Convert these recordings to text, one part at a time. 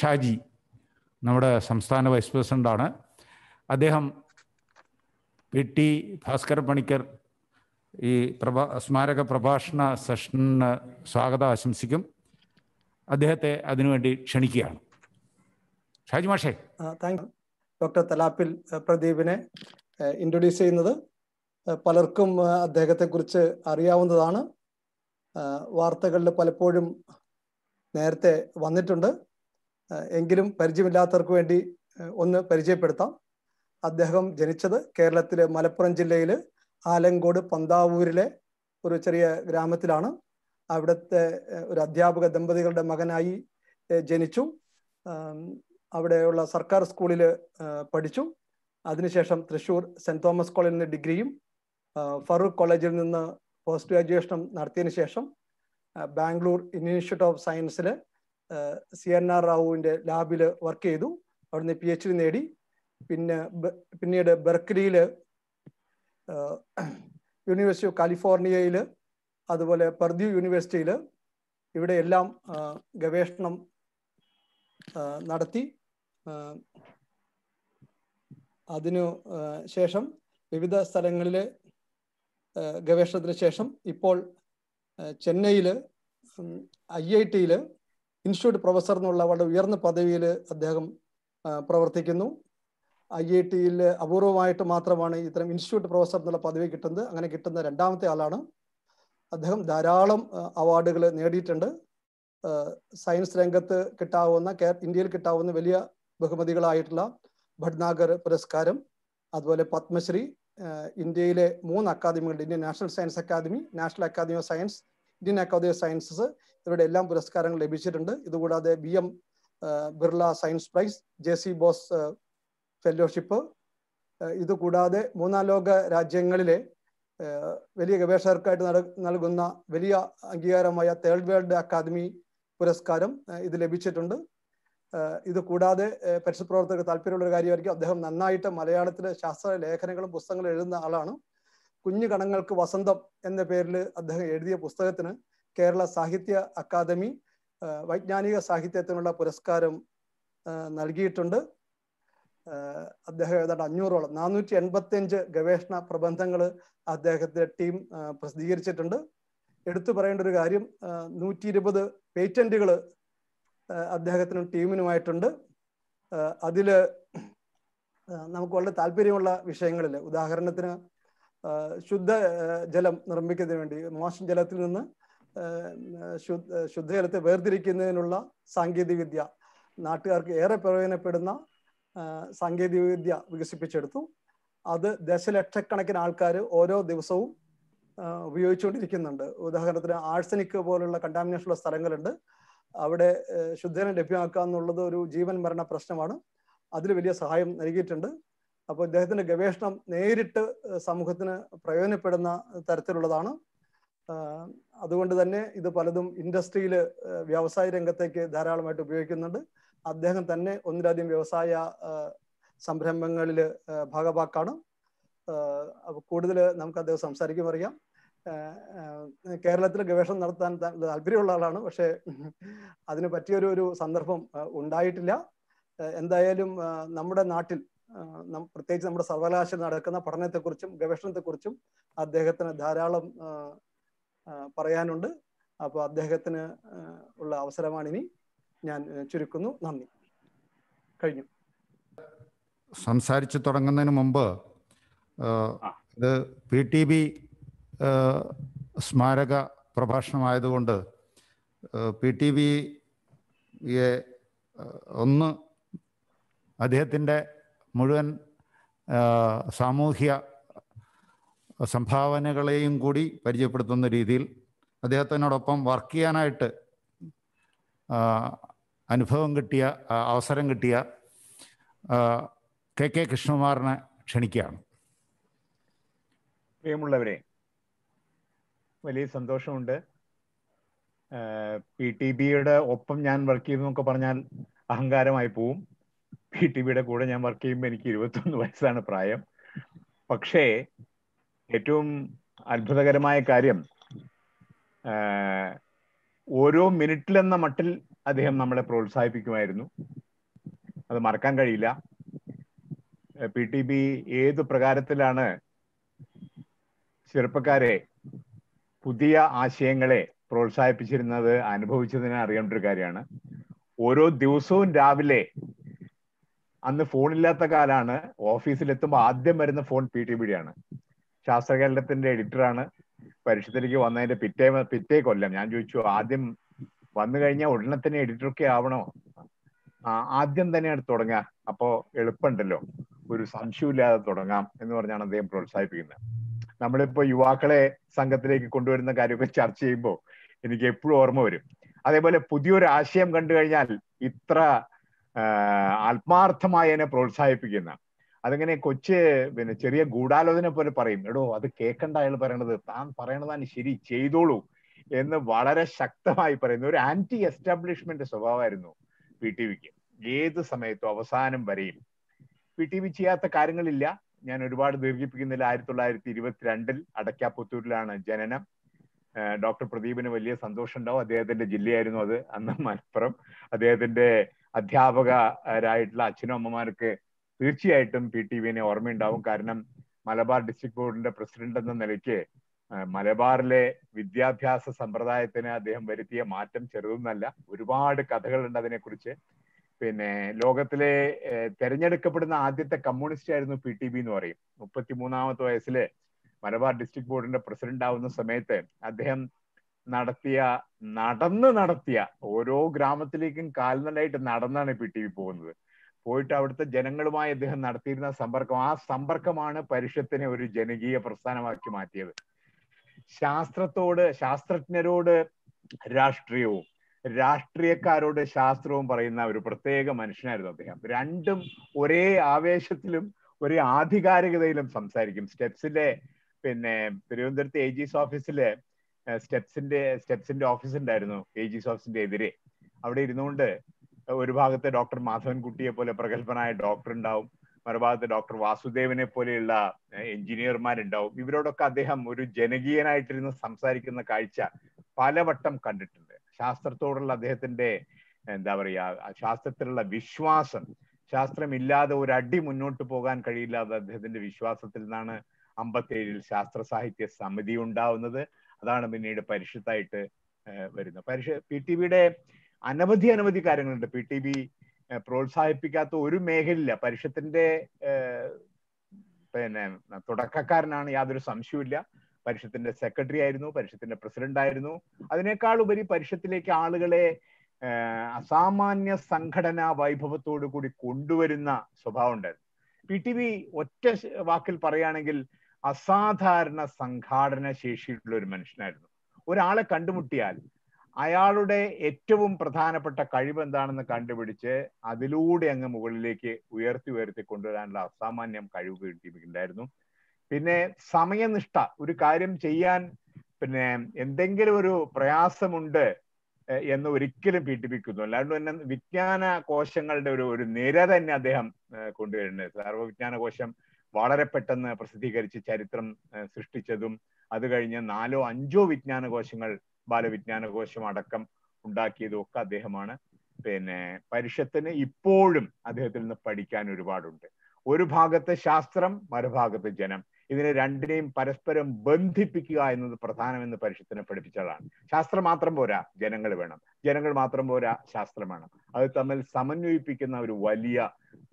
ഷാജി നമ്മുടെ സംസ്ഥാന വൈസ് പ്രസിഡന്റാണ് അദ്ദേഹം പി ടി ഭാസ്കര പണിക്കർ ഈ പ്രഭാ സ്മാരക പ്രഭാഷണ സെഷന് സ്വാഗതം ആശംസിക്കും. അദ്ദേഹത്തെ അതിനുവേണ്ടി ക്ഷണിക്കുകയാണ്. ഷാജി മാഷേ. താങ്ക് ഡോക്ടർ തലാപ്പിൽ പ്രദീപിനെ ഇൻട്രൊഡ്യൂസ് ചെയ്യുന്നത് പലർക്കും അദ്ദേഹത്തെക്കുറിച്ച് അറിയാവുന്നതാണ്. വാർത്തകളിൽ പലപ്പോഴും നേരത്തെ വന്നിട്ടുണ്ട്. എങ്കിലും പരിചയമില്ലാത്തവർക്ക് വേണ്ടി ഒന്ന് പരിചയപ്പെടുത്താം. അദ്ദേഹം ജനിച്ചത് കേരളത്തിലെ മലപ്പുറം ജില്ലയിൽ ആലങ്കോട് പന്താവൂരിലെ ഒരു ചെറിയ ഗ്രാമത്തിലാണ്. അവിടുത്തെ ഒരു അധ്യാപക ദമ്പതികളുടെ മകനായി ജനിച്ചു. അവിടെയുള്ള സർക്കാർ സ്കൂളിൽ പഠിച്ചു. അതിനുശേഷം തൃശ്ശൂർ സെന്റ് തോമസ് കോളേജിൽ നിന്ന് ഡിഗ്രിയും ഫറൂഖ് കോളേജിൽ നിന്ന് പോസ്റ്റ് ഗ്രാജുവേഷനും നടത്തിയതിനു ശേഷം ബാംഗ്ലൂർ ഇൻസ്റ്റിറ്റ്യൂട്ട് ഓഫ് സയൻസിൽ സി എൻ ആർ റാവുവിന്റെ ലാബിൽ വർക്ക് ചെയ്തു. അവിടുന്ന് പി എച്ച് ഡി നേടി. പിന്നെ പിന്നീട് ബെർക്കലിയിൽ യൂണിവേഴ്സിറ്റി ഓഫ് കാലിഫോർണിയയിൽ അതുപോലെ പർദ്യു യൂണിവേഴ്സിറ്റിയിൽ ഇവിടെ എല്ലാം ഗവേഷണം നടത്തി. അതിനു ശേഷം വിവിധ സ്ഥലങ്ങളിലെ ഗവേഷണത്തിന് ശേഷം ഇപ്പോൾ ചെന്നൈയിൽ ഐ ഐ ടിയിൽ ഇൻസ്റ്റിറ്റ്യൂട്ട് പ്രൊഫസർ എന്നുള്ള വളരെ ഉയർന്ന പദവിയിൽ അദ്ദേഹം പ്രവർത്തിക്കുന്നു. ഐ ഐ ടിയിൽ അപൂർവമായിട്ട് മാത്രമാണ് ഇത്തരം ഇൻസ്റ്റിറ്റ്യൂട്ട് പ്രൊഫസർ എന്നുള്ള പദവി കിട്ടുന്നത്. അങ്ങനെ കിട്ടുന്ന രണ്ടാമത്തെ ആളാണ്. അദ്ദേഹം ധാരാളം അവാർഡുകൾ നേടിയിട്ടുണ്ട്. സയൻസ് രംഗത്ത് കിട്ടാവുന്ന ഇന്ത്യയിൽ കിട്ടാവുന്ന വലിയ ബഹുമതികളായിട്ടുള്ള ഭട്നാഗർ പുരസ്കാരം അതുപോലെ പത്മശ്രീ ഇന്ത്യയിലെ മൂന്ന് അക്കാദമികളുണ്ട്. Indian national science academy national academy of science Indian academy of sciences ഇവരുടെ എല്ലാം പുരസ്കാരങ്ങൾ ലഭിച്ചിട്ടുണ്ട്. ഇതുകൂടാതെ B M Birla science prize J C Bose fellowship ഇതുകൂടാതെ മൂന്നാം ലോക രാജ്യങ്ങളിലെ വലിയ ഗവേഷകർക്കായിട്ട് നൽകുന്ന വലിയ അംഗീകാരമായ തേർഡ് വേൾഡ് അക്കാദമി പുരസ്കാരം ഇത് ലഭിച്ചിട്ടുണ്ട്. ഇത് കൂടാതെ പരിശുദ്ധ പ്രവർത്തകർക്ക് താല്പര്യമുള്ള ഒരു കാര്യമായിരിക്കും അദ്ദേഹം നന്നായിട്ട് മലയാളത്തിലെ ശാസ്ത്ര ലേഖനങ്ങളും പുസ്തകങ്ങളും എഴുതുന്ന ആളാണ്. കുഞ്ഞു കണങ്ങൾക്ക് വസന്തം എന്ന പേരിൽ അദ്ദേഹം എഴുതിയ പുസ്തകത്തിന് കേരള സാഹിത്യ അക്കാദമി വൈജ്ഞാനിക സാഹിത്യത്തിനുള്ള പുരസ്കാരം നൽകിയിട്ടുണ്ട്. അദ്ദേഹം ഏതാണ്ട് അഞ്ഞൂറോളം നാനൂറ്റി എൺപത്തി അഞ്ച് ഗവേഷണ പ്രബന്ധങ്ങൾ അദ്ദേഹത്തിന്റെ ടീം പ്രസിദ്ധീകരിച്ചിട്ടുണ്ട്. എടുത്തു പറയേണ്ട ഒരു കാര്യം നൂറ്റി ഇരുപത് പേറ്റന്റുകൾ അദ്ദേഹത്തിനും ടീമിനുമായിട്ടുണ്ട്. അതിൽ നമുക്ക് വളരെ താല്പര്യമുള്ള വിഷയങ്ങളിൽ ഉദാഹരണത്തിന് ശുദ്ധ ജലം നിർമ്മിക്കുന്നതിന് വേണ്ടി മോശം ജലത്തിൽ നിന്ന് ശുദ്ധജലത്തെ വേർതിരിക്കുന്നതിനുള്ള സാങ്കേതിക വിദ്യ നാട്ടുകാർക്ക് ഏറെ പ്രയോജനപ്പെടുന്ന സാങ്കേതിക വിദ്യ വികസിപ്പിച്ചെടുത്തു. അത് ദശലക്ഷക്കണക്കിന് ആൾക്കാർ ഓരോ ദിവസവും ഉപയോഗിച്ചുകൊണ്ടിരിക്കുന്നുണ്ട്. ഉദാഹരണത്തിന് ആഴ്സനിക് പോലുള്ള കണ്ടാമിനേഷൻ ഉള്ള സ്ഥലങ്ങളുണ്ട്. അവിടെ ശുദ്ധജലം ലഭ്യമാക്കുക എന്നുള്ളത് ഒരു ജീവൻ മരണ പ്രശ്നമാണ്. അതിൽ വലിയ സഹായം നൽകിയിട്ടുണ്ട്. അപ്പോൾ ഇദ്ദേഹത്തിന്റെ ഗവേഷണം നേരിട്ട് സമൂഹത്തിന് പ്രയോജനപ്പെടുന്ന തരത്തിലുള്ളതാണ്. അതുകൊണ്ട് തന്നെ ഇത് പലതും ഇൻഡസ്ട്രിയിൽ വ്യവസായ രംഗത്തേക്ക് ധാരാളമായിട്ട് ഉപയോഗിക്കുന്നുണ്ട്. അദ്ദേഹം തന്നെ ഒന്നിലധികം വ്യവസായ സംരംഭങ്ങളിൽ ഭാഗഭാക്കാണ് കൂടുതൽ നമുക്ക് അദ്ദേഹം സംസാരിക്കും അറിയാം. കേരളത്തിൽ ഗവേഷണം നടത്താൻ താല്പര്യമുള്ള ആളാണ്. പക്ഷേ അതിന് പറ്റിയൊരു ഒരു സന്ദർഭം ഉണ്ടായിട്ടില്ല. എന്തായാലും നമ്മുടെ നാട്ടിൽ പ്രത്യേകിച്ച് നമ്മുടെ സർവകലാശാല നടക്കുന്ന പഠനത്തെക്കുറിച്ചും ഗവേഷണത്തെക്കുറിച്ചും അദ്ദേഹത്തിന് ധാരാളം പറയാനുണ്ട്. അപ്പോൾ അദ്ദേഹത്തിന് ഉള്ള അവസരമാണ് ഇനി ഞാൻ ചുരുക്കുന്നു. നന്ദി. കഴിഞ്ഞു. സംസാരിച്ചു തുടങ്ങുന്നതിന് മുമ്പ് ഇത് പി ടി ബി സ്മാരക പ്രഭാഷണമായതുകൊണ്ട് പി ടി ബിയെ ഒന്ന് അദ്ദേഹത്തിന്റെ മുഴുവൻ സാമൂഹ്യ സംഭാവനകളെയും കൂടി പരിചയപ്പെടുത്തുന്ന രീതിയിൽ അദ്ദേഹത്തിനോടൊപ്പം വർക്ക് ചെയ്യാനായിട്ട് അനുഭവം കിട്ടിയ അവസരം കിട്ടിയ കെ കെ കൃഷ്ണകുമാറിനെ ക്ഷണിക്കുകയാണ്. പ്രിയമുള്ളവരെ വലിയ സന്തോഷമുണ്ട്. പി ടി ബിയുടെ ഒപ്പം ഞാൻ വർക്ക് ചെയ്തു പറഞ്ഞാൽ അഹങ്കാരമായി പോവും. പി ടി വിയുടെ കൂടെ ഞാൻ വർക്ക് ചെയ്യുമ്പോൾ എനിക്ക് ഇരുപത്തൊന്ന് വയസ്സാണ് പ്രായം. പക്ഷേ ഏറ്റവും അത്ഭുതകരമായ കാര്യം ഓരോ മിനിറ്റിലെന്ന മട്ടിൽ അദ്ദേഹം നമ്മളെ പ്രോത്സാഹിപ്പിക്കുമായിരുന്നു. അത് മറക്കാൻ കഴിയില്ല. പി ടി ബി ഏത് പ്രകാരത്തിലാണ് ചെറുപ്പക്കാരെ പുതിയ ആശയങ്ങളെ പ്രോത്സാഹിപ്പിച്ചിരുന്നത് അനുഭവിച്ചതിനെ അറിയേണ്ട ഒരു കാര്യമാണ്. ഓരോ ദിവസവും രാവിലെ അന്ന് ഫോൺ ഇല്ലാത്ത കാലാണ് ഓഫീസിൽ എത്തുമ്പോൾ ആദ്യം വരുന്ന ഫോൺ പി ടി പിടിയാണ് ശാസ്ത്രകേരളത്തിന്റെ എഡിറ്ററാണ്. പരിഷത്തിലേക്ക് വന്നതിന്റെ പിറ്റേ പിറ്റേ കൊല്ലം ഞാൻ ചോദിച്ചു ആദ്യം വന്നു കഴിഞ്ഞാൽ ഉടനെ തന്നെ എഡിറ്ററൊക്കെ ആവണോ? ആദ്യം തന്നെയാണ് തുടങ്ങുക അപ്പോ എളുപ്പമുണ്ടല്ലോ ഒരു സംശയമില്ലാതെ തുടങ്ങാം. എന്ന് പറഞ്ഞാണ് അദ്ദേഹം പ്രോത്സാഹിപ്പിക്കുന്നത്. നമ്മളിപ്പോ യുവാക്കളെ സംഘത്തിലേക്ക് കൊണ്ടുവരുന്ന കാര്യമൊക്കെ ചർച്ച ചെയ്യുമ്പോൾ എനിക്ക് എപ്പോഴും ഓർമ്മ വരും. അതേപോലെ പുതിയൊരു ആശയം കണ്ടു കഴിഞ്ഞാൽ ഇത്ര ആത്മാർത്ഥമായി എന്നെ പ്രോത്സാഹിപ്പിക്കുന്ന. അതിങ്ങനെ കൊച്ച് പിന്നെ ചെറിയ ഗൂഢാലോചന പോലെ പറയും. എടോ അത് കേൾക്കണ്ട അയാൾ പറയണത്. താൻ പറയണതാണ് ശരി ചെയ്തോളൂ എന്ന് വളരെ ശക്തമായി പറയുന്ന ഒരു ആന്റി എസ്റ്റാബ്ലിഷ്മെന്റ് സ്വഭാവമായിരുന്നു പി ടി വിക്ക്. ഏത് സമയത്തും അവസാനം വരെയും. പി ടി വി ചെയ്യാത്ത കാര്യങ്ങളില്ല. ഞാൻ ഒരുപാട് ദീർഘിപ്പിക്കുന്നില്ല. ആയിരത്തി തൊള്ളായിരത്തി ഇരുപത്തിരണ്ടിൽ അടയ്ക്കാപ്പുത്തൂരിലാണ് ജനനം ഡോക്ടർ പ്രദീപിന് വലിയ സന്തോഷം ഉണ്ടാവും അദ്ദേഹത്തിന്റെ ജില്ലയായിരുന്നു അത്. അന്ന് മലപ്പുറം അദ്ദേഹത്തിന്റെ അധ്യാപകരായിട്ടുള്ള അച്ഛനും അമ്മമാർക്ക് തീർച്ചയായിട്ടും പി ടി വിനെ ഓർമ്മയുണ്ടാവും. കാരണം മലബാർ ഡിസ്ട്രിക്ട് ബോർഡിന്റെ പ്രസിഡന്റ് എന്ന നിലയ്ക്ക് മലബാറിലെ വിദ്യാഭ്യാസ സമ്പ്രദായത്തിന് അദ്ദേഹം വരുത്തിയ മാറ്റം ചെറുതൊന്നല്ല. ഒരുപാട് കഥകളുണ്ട് അതിനെക്കുറിച്ച്. പിന്നെ ലോകത്തിലെ തെരഞ്ഞെടുക്കപ്പെടുന്ന ആദ്യത്തെ കമ്മ്യൂണിസ്റ്റ് ആയിരുന്നു പി ടി ബി എന്ന് പറയും. മുപ്പത്തിമൂന്നാമത്തെ വയസ്സിൽ മലബാർ ഡിസ്ട്രിക്ട് ബോർഡിന്റെ പ്രസിഡന്റ് ആവുന്ന സമയത്ത് അദ്ദേഹം നടത്തിയ നടന്ന് നടത്തിയ ഓരോ ഗ്രാമത്തിലേക്കും കാൽനടയായിട്ട് നടന്നാണ് പി ടി വി പോകുന്നത്. പോയിട്ട് അവിടുത്തെ ജനങ്ങളുമായി അദ്ദേഹം നടത്തിയിരുന്ന സമ്പർക്കം ആ സമ്പർക്കമാണ് പരിഷത്തിനെ ഒരു ജനകീയ പ്രസ്ഥാനമാക്കി മാറ്റിയത്. ശാസ്ത്രത്തോട് ശാസ്ത്രജ്ഞരോട് രാഷ്ട്രീയവും രാഷ്ട്രീയക്കാരോട് ശാസ്ത്രവും പറയുന്ന ഒരു പ്രത്യേക മനുഷ്യനായിരുന്നു അദ്ദേഹം. രണ്ടും ഒരേ ആവേശത്തിലും ഒരേ ആധികാരികതയിലും സംസാരിക്കും. സ്റ്റെപ്സിലെ പിന്നെ തിരുവനന്തപുരത്ത് എ ജിസ് ഓഫീസിലെ സ്റ്റെപ്സിന്റെ സ്റ്റെപ്സിന്റെ ഓഫീസ് ഉണ്ടായിരുന്നു എ ജി ഓഫീസിന്റെ എതിരെ. അവിടെ ഇരുന്നുകൊണ്ട് ഒരു ഭാഗത്ത് ഡോക്ടർ മാധവൻ കുട്ടിയെ പോലെ പ്രഗത്ഭനായ ഡോക്ടർ ഉണ്ടാവും മറുഭാഗത്ത് ഡോക്ടർ വാസുദേവനെ പോലെയുള്ള എഞ്ചിനീയർമാരുണ്ടാവും. ഇവരോടൊക്കെ അദ്ദേഹം ഒരു ജനകീയനായിട്ടിരുന്ന് സംസാരിക്കുന്ന കാഴ്ച പലവട്ടം കണ്ടിട്ടുണ്ട്. ശാസ്ത്രത്തോടുള്ള അദ്ദേഹത്തിന്റെ എന്താ പറയാ ശാസ്ത്രത്തിലുള്ള വിശ്വാസം ശാസ്ത്രമില്ലാതെ ഒരു അടി മുന്നോട്ട് പോകാൻ കഴിയില്ലാതെ അദ്ദേഹത്തിന്റെ വിശ്വാസത്തിൽ നിന്നാണ് അമ്പത്തേഴിൽ ശാസ്ത്ര സാഹിത്യ സമിതി ഉണ്ടാവുന്നത്. അതാണ് പിന്നീട് പരിഷത്തായിട്ട് വരുന്നത്. പരിഷ പി ടി ബിയുടെ അനവധി അനവധി കാര്യങ്ങളുണ്ട്. പി ടി ബി പ്രോത്സാഹിപ്പിക്കാത്ത ഒരു മേഖലയില്ല. പരിഷത്തിന്റെ പിന്നെ തുടക്കക്കാരനാണ് യാതൊരു സംശയവുമില്ല. പരിഷത്തിന്റെ സെക്രട്ടറി ആയിരുന്നു പരിഷത്തിന്റെ പ്രസിഡന്റ് ആയിരുന്നു. അതിനേക്കാൾ ഉപരി പരിഷത്തിലേക്ക് ആളുകളെ അസാമാന്യ സംഘടനാ വൈഭവത്തോടു കൂടി കൊണ്ടുവരുന്ന സ്വഭാവം ഉണ്ടായിരുന്നു. പി ടി ബി ഒറ്റ വാക്കിൽ പറയുകയാണെങ്കിൽ അസാധാരണ സംഘാടന ശേഷിയുള്ള ഒരു മനുഷ്യനായിരുന്നു. ഒരാളെ കണ്ടുമുട്ടിയാൽ അയാളുടെ ഏറ്റവും പ്രധാനപ്പെട്ട കഴിവ് എന്താണെന്ന് കണ്ടുപിടിച്ച് അതിലൂടെ അങ്ങ് മുകളിലേക്ക് ഉയർത്തി ഉയർത്തി കൊണ്ടുവരാനുള്ള അസാമാന്യം കഴിവ് കിട്ടിയിട്ടുണ്ടായിരുന്നു. പിന്നെ സമയനിഷ്ഠ ഒരു കാര്യം ചെയ്യാൻ പിന്നെ എന്തെങ്കിലും ഒരു പ്രയാസമുണ്ട് എന്ന് ഒരിക്കലും പീഡിപ്പിക്കുന്നു. അല്ലാണ്ട് തന്നെ വിജ്ഞാന കോശങ്ങളുടെ ഒരു ഒരു നിര തന്നെ അദ്ദേഹം കൊണ്ടുവരുന്നത്. സർവവിജ്ഞാന കോശം വളരെ പെട്ടെന്ന് പ്രസിദ്ധീകരിച്ച് ചരിത്രം സൃഷ്ടിച്ചതും അത് കഴിഞ്ഞ് നാലോ അഞ്ചോ വിജ്ഞാനകോശങ്ങൾ ബാലവിജ്ഞാനകോശം ബാലവിജ്ഞാന കോശം അടക്കം ഉണ്ടാക്കിയതും ഒക്കെ അദ്ദേഹമാണ്. പിന്നെ പരിഷത്തിന് ഇപ്പോഴും അദ്ദേഹത്തിൽ നിന്ന് പഠിക്കാൻ ഒരുപാടുണ്ട്. ഒരു ഭാഗത്ത് ശാസ്ത്രം മറുഭാഗത്ത് ജനം. ഇതിനെ രണ്ടിനെയും പരസ്പരം ബന്ധിപ്പിക്കുക എന്നത് പ്രധാനമെന്ന് പരിഷത്തിനെ പഠിപ്പിച്ചതാണ്. ശാസ്ത്രം മാത്രം പോരാ ജനങ്ങൾ വേണം. ജനങ്ങൾ മാത്രം പോരാ ശാസ്ത്രം വേണം. അത് തമ്മിൽ സമന്വയിപ്പിക്കുന്ന ഒരു വലിയ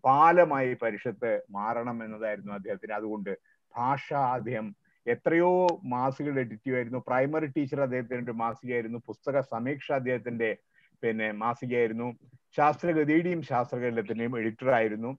പാലമായി പരിഷത്ത് മാറണം എന്നതായിരുന്നു അദ്ദേഹത്തിന്. അതുകൊണ്ട് ഭാഷ അദ്ദേഹം എത്രയോ മാസികകൾ എഡിറ്റ് ചെയ്യുമായിരുന്നു പ്രൈമറി ടീച്ചർ അദ്ദേഹത്തിന്റെ ഒരു മാസികയായിരുന്നു. പുസ്തക സമീക്ഷ അദ്ദേഹത്തിന്റെ പിന്നെ മാസികയായിരുന്നു. ശാസ്ത്രഗതിയുടെയും ശാസ്ത്രകേരളത്തിന്റെയും എഡിറ്റർ ആയിരുന്നു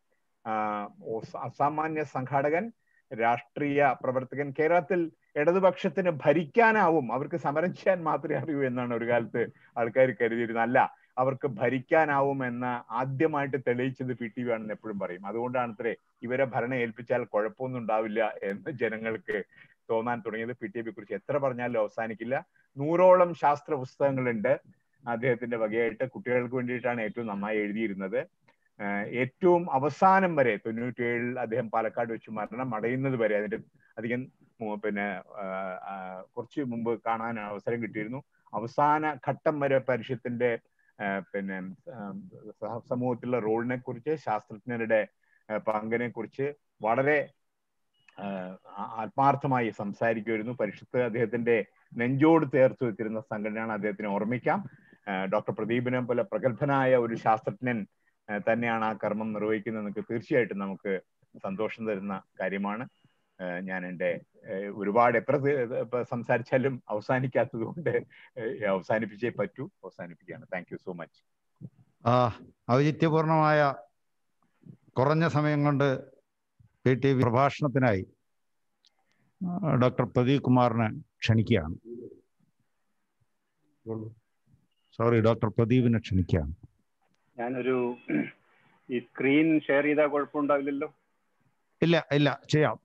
അസാമാന്യ സംഘാടകൻ രാഷ്ട്രീയ പ്രവർത്തകൻ കേരളത്തിൽ ഇടതുപക്ഷത്തിന് ഭരിക്കാനാവും. അവർക്ക് സമരം ചെയ്യാൻ മാത്രമേ അറിയൂ എന്നാണ് ഒരു കാലത്ത് ആൾക്കാർ കരുതിയിരുന്നത്. അല്ല അവർക്ക് ഭരിക്കാനാവും എന്ന് ആദ്യമായിട്ട് തെളിയിച്ചത് പി ടി വി ആണെന്ന് എപ്പോഴും പറയും. അതുകൊണ്ടാണ് അത്രേ ഇവരെ ഭരണം ഏൽപ്പിച്ചാൽ കുഴപ്പമൊന്നും ഉണ്ടാവില്ല എന്ന് ജനങ്ങൾക്ക് തോന്നാൻ തുടങ്ങിയത്. പി ടി എ കുറിച്ച് എത്ര പറഞ്ഞാലും അവസാനിക്കില്ല. നൂറോളം ശാസ്ത്ര പുസ്തകങ്ങളുണ്ട്. അദ്ദേഹത്തിന്റെ വകയായിട്ട് കുട്ടികൾക്ക് വേണ്ടിയിട്ടാണ് ഏറ്റവും നന്നായി എഴുതിയിരുന്നത്. ഏറ്റവും അവസാനം വരെ തൊണ്ണൂറ്റിയേഴിൽ അദ്ദേഹം പാലക്കാട് വെച്ച് മരണം അടയുന്നത് വരെ അതിന്റെ അധികം പിന്നെ കുറച്ച് മുമ്പ് കാണാൻ അവസരം കിട്ടിയിരുന്നു. അവസാന ഘട്ടം വരെ പരിഷത്തിന്റെ പിന്നെ സമൂഹത്തിലുള്ള റോളിനെ കുറിച്ച് ശാസ്ത്രജ്ഞരുടെ പങ്കിനെ കുറിച്ച് വളരെ ആത്മാർത്ഥമായി സംസാരിക്കുമായിരുന്നു. പരിഷത്ത് അദ്ദേഹത്തിന്റെ നെഞ്ചോട് ചേർത്ത് വെച്ചിരുന്ന സംഘടനയാണ് അദ്ദേഹത്തിനെ ഓർമ്മിക്കാം. ഡോക്ടർ പ്രദീപിനെ പോലെ പ്രഗത്ഭനായ ഒരു ശാസ്ത്രജ്ഞൻ തന്നെയാണ് ആ കർമ്മം നിർവഹിക്കുന്നത് തീർച്ചയായിട്ടും നമുക്ക് സന്തോഷം തരുന്ന കാര്യമാണ്. ഞാൻ എന്റെ ഒരുപാട് എത്ര സംസാരിച്ചാലും അവസാനിക്കാത്തത് കൊണ്ട് അവസാനിപ്പിച്ചേ പറ്റൂ. അവസാനിപ്പിക്കുകയാണ്. താങ്ക് യു സോ മച്ച് ആ ഔചിത്യപൂർണമായ കുറഞ്ഞ സമയം കൊണ്ട് പി ടി വി പ്രഭാഷണത്തിനായി ഡോക്ടർ പ്രദീപ് കുമാറിനെ ക്ഷണിക്കുകയാണ്. സോറി ഡോക്ടർ പ്രദീപിനെ ക്ഷണിക്കുകയാണ്. ഞാനൊരു ഈ സ്ക്രീൻ ഷെയർ ചെയ്താൽ കുഴപ്പമുണ്ടാവില്ലല്ലോ ഇല്ല ഇല്ല ചെയ്യാം.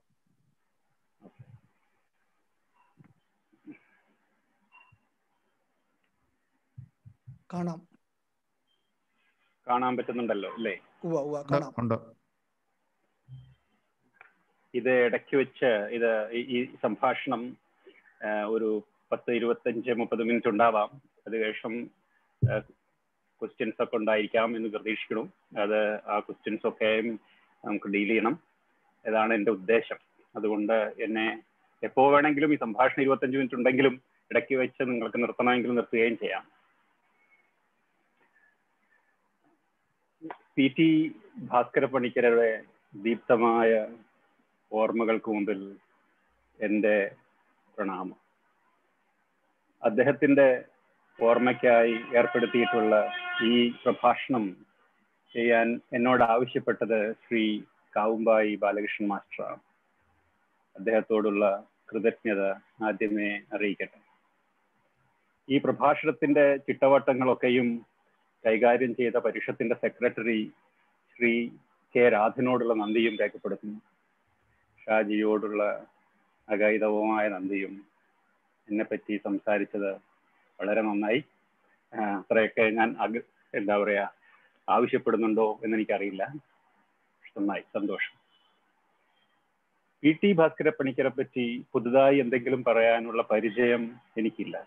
കാണാം. കാണാൻ പറ്റുന്നുണ്ടല്ലോ അല്ലേ? കാണാം. ഉണ്ട്. ഇത് ഇടയ്ക്ക് വെച്ച് ഇത് ഈ സംഭാഷണം ഒരു പത്ത് ഇരുപത്തഞ്ച് മുപ്പത് മിനിറ്റ് ഉണ്ടാവാം. അതിനുശേഷം ക്വസ്റ്റ്യൻസ് ഒക്കെ ഉണ്ടായിരിക്കാം എന്ന് പ്രതീക്ഷിക്കണം അത് ആ ക്വസ്റ്റ്യൻസ് ഒക്കെ നമുക്ക് ഡീൽ ചെയ്യണം. ഇതാണ് എന്റെ ഉദ്ദേശം. അതുകൊണ്ട് എന്നെ എപ്പോ വേണമെങ്കിലും ഈ സംഭാഷണം ഇരുപത്തഞ്ച് മിനിറ്റ് ഉണ്ടെങ്കിലും ഇടയ്ക്ക് വെച്ച് നിങ്ങൾക്ക് നിർത്തണമെങ്കിലും നിർത്തുകയും ചെയ്യാം. പി ടി ഭാസ്കര പണിക്കരുടെ ദീപ്തമായ ഓർമ്മകൾക്ക് മുമ്പിൽ എന്റെ പ്രണാമം. അദ്ദേഹത്തിന്റെ ഓർമ്മയ്ക്കായി ഏർപ്പെടുത്തിയിട്ടുള്ള ഈ പ്രഭാഷണം ചെയ്യാൻ എന്നോട് ആവശ്യപ്പെട്ടത് ശ്രീ കാവുമ്പായി ബാലകൃഷ്ണൻ മാസ്റ്ററാണ് അദ്ദേഹത്തോടുള്ള കൃതജ്ഞത ആദ്യമേ അറിയിക്കട്ടെ. ഈ പ്രഭാഷണത്തിന്റെ ചിട്ടവട്ടങ്ങളൊക്കെയും കൈകാര്യം ചെയ്ത പരിഷത്തിന്റെ സെക്രട്ടറി ശ്രീ കെ രാധനോടുള്ള നന്ദിയും രേഖപ്പെടുത്തുന്നു. ഷാജിയോടുള്ള അഗൈതവുമായ നന്ദിയും എന്നെപ്പറ്റി സംസാരിച്ചത് വളരെ നന്നായി. അത്രയൊക്കെ ഞാൻ എന്താ പറയാ ആവശ്യപ്പെടുന്നുണ്ടോ എന്ന് എനിക്കറിയില്ല നന്നായി സന്തോഷം. പി ടി ഭാസ്കര പണിക്കരെ പറ്റി പുതുതായി എന്തെങ്കിലും പറയാനുള്ള പരിചയം എനിക്കില്ല.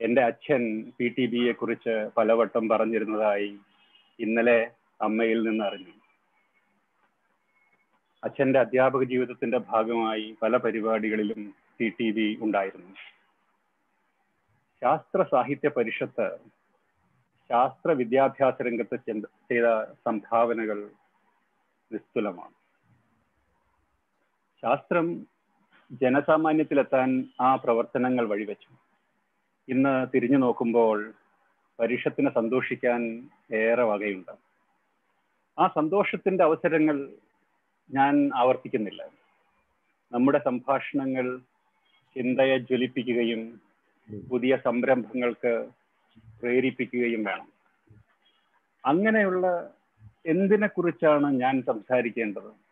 എന്റെ അച്ഛൻ പി ടി ബിയെ കുറിച്ച് പലവട്ടം പറഞ്ഞിരുന്നതായി ഇന്നലെ അമ്മയിൽ നിന്ന് അറിഞ്ഞു അച്ഛന്റെ അധ്യാപക ജീവിതത്തിന്റെ ഭാഗമായി പല പരിപാടികളിലും പി ടി ബി ഉണ്ടായിരുന്നു. ശാസ്ത്ര സാഹിത്യ പരിഷത്ത് ശാസ്ത്ര വിദ്യാഭ്യാസ രംഗത്ത് ചെയ്ത സംഭാവനകൾ നിസ്തുലമാണ്. ശാസ്ത്രം ജനസാമാന്യത്തിലെത്താൻ ആ പ്രവർത്തനങ്ങൾ വഴിവെച്ചു. ഇന്ന് തിരിഞ്ഞു നോക്കുമ്പോൾ പരിഷത്തിനെ സന്തോഷിക്കാൻ ഏറെ വകയുണ്ട്. ആ സന്തോഷത്തിന്റെ അവസരങ്ങൾ ഞാൻ ആവർത്തിക്കുന്നില്ല. നമ്മുടെ സംഭാഷണങ്ങൾ ചിന്തയെ ജ്വലിപ്പിക്കുകയും പുതിയ സംരംഭങ്ങൾക്ക് പ്രേരിപ്പിക്കുകയും വേണം. അങ്ങനെയുള്ള എന്തിനെ കുറിച്ചാണ് ഞാൻ സംസാരിക്കേണ്ടത്?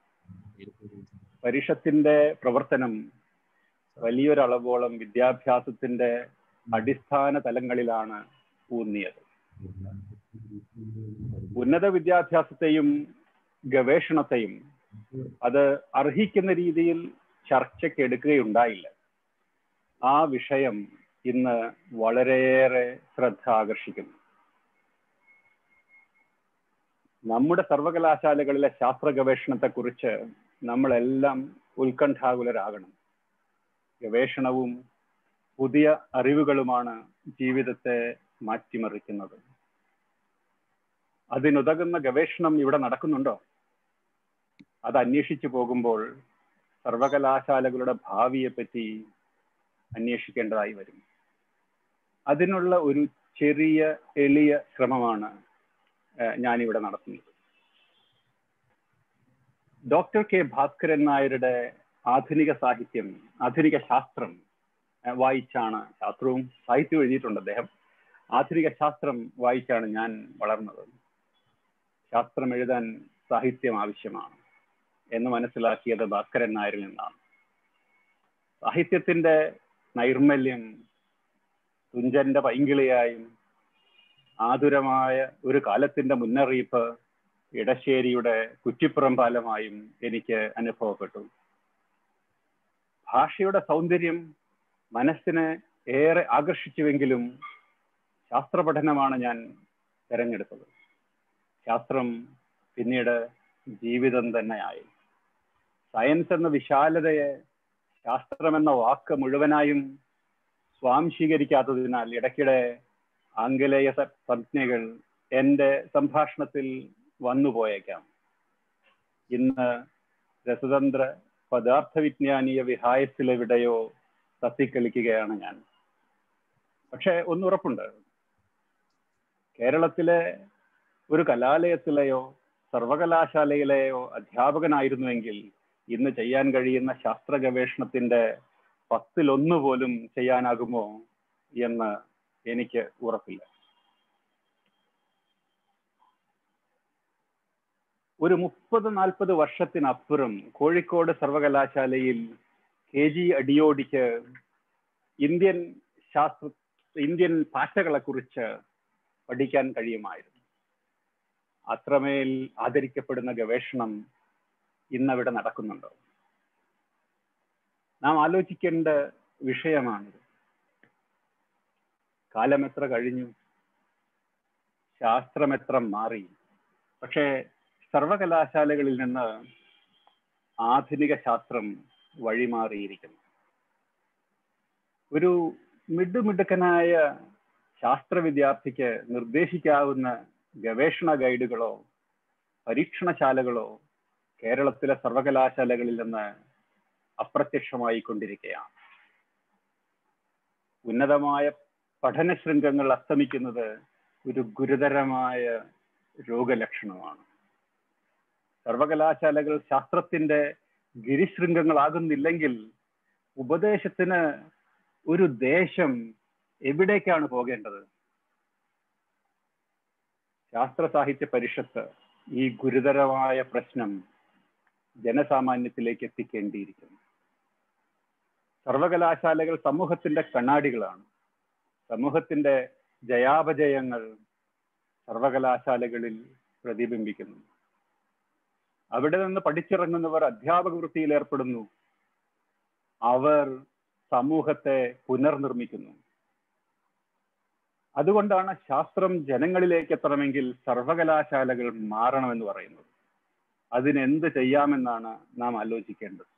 പരിഷത്തിന്റെ പ്രവർത്തനം വലിയൊരളവോളം വിദ്യാഭ്യാസത്തിന്റെ അടിസ്ഥാന തലങ്ങളിലാണ് ഊന്നിയത്. ഉന്നത വിദ്യാഭ്യാസത്തെയും ഗവേഷണത്തെയും അത് അർഹിക്കുന്ന രീതിയിൽ ചർച്ചയ്ക്ക് എടുക്കുകയുണ്ടായില്ല. ആ വിഷയം ഇന്ന് വളരെയേറെ ശ്രദ്ധ ആകർഷിക്കുന്നു നമ്മുടെ സർവകലാശാലകളിലെ ശാസ്ത്ര ഗവേഷണത്തെക്കുറിച്ച് നമ്മളെല്ലാം ഉത്കണ്ഠാകുലരാകണം. ഗവേഷണവും പുതിയ അറിവുകളുമാണ് ജീവിതത്തെ മാറ്റിമറിക്കുന്നത്. അതിനുതകുന്ന ഗവേഷണം ഇവിടെ നടക്കുന്നുണ്ടോ? അത് അന്വേഷിച്ചു പോകുമ്പോൾ സർവകലാശാലകളുടെ ഭാവിയെ പറ്റി അന്വേഷിക്കേണ്ടതായി വരും. അതിനുള്ള ഒരു ചെറിയ എളിയ ശ്രമമാണ് ഞാനിവിടെ നടത്തുന്നത്. ഡോക്ടർ കെ ഭാസ്കരൻ നായരുടെ ആധുനിക സാഹിത്യം ആധുനിക ശാസ്ത്രം വായിച്ചാണ് ശാസ്ത്രവും സാഹിത്യവും എഴുതിയിട്ടുണ്ട് അദ്ദേഹം. ആധുനിക ശാസ്ത്രം വായിച്ചാണ് ഞാൻ വളർന്നത്. ശാസ്ത്രം എഴുതാൻ സാഹിത്യം ആവശ്യമാണ് എന്ന് മനസ്സിലാക്കിയത് ഭാസ്കരൻ നായരിൽ നിന്നാണ്. സാഹിത്യത്തിന്റെ നൈർമല്യം തുഞ്ചന്റെ പൈങ്കിളിയായും ആതുരമായ ഒരു കാലത്തിന്റെ മുന്നറിയിപ്പ് ഇടശ്ശേരിയുടെ കുറ്റിപ്പുറം പാലമായും എനിക്ക് അനുഭവപ്പെട്ടു. ഭാഷയുടെ സൗന്ദര്യം മനസ്സിനെ ഏറെ ആകർഷിച്ചുവെങ്കിലും ശാസ്ത്ര പഠനമാണ് ഞാൻ തിരഞ്ഞെടുത്തത്. ശാസ്ത്രം പിന്നീട് ജീവിതം തന്നെയായി സയൻസ് എന്ന വിശാലതയെ ശാസ്ത്രമെന്ന വാക്ക് മുഴുവനായും സ്വാംശീകരിക്കാത്തതിനാൽ ഇടയ്ക്കിടെ ആംഗലേയ സംജ്ഞകൾ എന്റെ സംഭാഷണത്തിൽ വന്നുപോയേക്കാം ഇന്ന് രസതന്ത്ര പദാർത്ഥ വിജ്ഞാനീയ വിഹായത്തിലെവിടെയോ തത്തിക്കളിക്കുകയാണ് ഞാൻ. പക്ഷെ ഒന്നുറപ്പുണ്ട് കേരളത്തിലെ ഒരു കലാലയത്തിലെയോ സർവകലാശാലയിലെയോ അധ്യാപകനായിരുന്നുവെങ്കിൽ ഇന്ന് ചെയ്യാൻ കഴിയുന്ന ശാസ്ത്ര ഗവേഷണത്തിന്റെ പത്തിലൊന്ന് പോലും ചെയ്യാനാകുമോ എന്ന് എനിക്ക് ഉറപ്പില്ല. ഒരു മുപ്പത് നാൽപ്പത് വർഷത്തിനപ്പുറം കോഴിക്കോട് സർവകലാശാലയിൽ കെ ജി അടിയോടിക്ക് ഇന്ത്യൻ ശാസ്ത്ര ഇന്ത്യൻ ഭാഷകളെ കുറിച്ച് പഠിക്കാൻ കഴിയുമായിരുന്നു. അത്രമേൽ ആദരിക്കപ്പെടുന്ന ഗവേഷണം ഇന്നവിടെ നടക്കുന്നുണ്ടോ? നാം ആലോചിക്കേണ്ട വിഷയമാണിത് കാലം എത്ര കഴിഞ്ഞു? ശാസ്ത്രം എത്ര മാറി? പക്ഷേ സർവകലാശാലകളിൽ നിന്ന് ആധുനിക ശാസ്ത്രം വഴിമാറിയിരിക്കുന്നു. ഒരു മിടുമിടുക്കനായ ശാസ്ത്ര വിദ്യാർത്ഥിക്ക് നിർദ്ദേശിക്കാവുന്ന ഗവേഷണ ഗൈഡുകളോ പരീക്ഷണശാലകളോ കേരളത്തിലെ സർവകലാശാലകളിൽ നിന്ന് അപ്രത്യക്ഷമായി കൊണ്ടിരിക്കുകയാണ് ഉന്നതമായ പഠന ശൃംഖങ്ങൾ അസ്തമിക്കുന്നത് ഒരു ഗുരുതരമായ രോഗലക്ഷണമാണ്. സർവകലാശാലകൾ ശാസ്ത്രത്തിന്റെ ഗിരിശൃംഗങ്ങളാകുന്നില്ലെങ്കിൽ ഉപദേശത്തിന് ഒരു ദേശം എവിടേക്കാണ് പോകേണ്ടത്? ശാസ്ത്ര സാഹിത്യ പരിഷത്ത് ഈ ഗുരുതരമായ പ്രശ്നം ജനസാമാന്യത്തിലേക്ക് എത്തിക്കേണ്ടിയിരിക്കുന്നു. സർവകലാശാലകൾ സമൂഹത്തിന്റെ കണ്ണാടികളാണ്. സമൂഹത്തിന്റെ ജയാപജയങ്ങൾ സർവകലാശാലകളിൽ പ്രതിബിംബിക്കുന്നു. അവിടെ നിന്ന് പഠിച്ചിറങ്ങുന്നവർ അധ്യാപക വൃത്തിയിൽ ഏർപ്പെടുന്നു. അവർ സമൂഹത്തെ പുനർനിർമ്മിക്കുന്നു. അതുകൊണ്ടാണ് ശാസ്ത്രം ജനങ്ങളിലേക്ക് എത്തണമെങ്കിൽ സർവകലാശാലകൾ മാറണമെന്ന് പറയുന്നത്. അതിനെന്ത് ചെയ്യാമെന്നാണ് നാം ആലോചിക്കേണ്ടത്?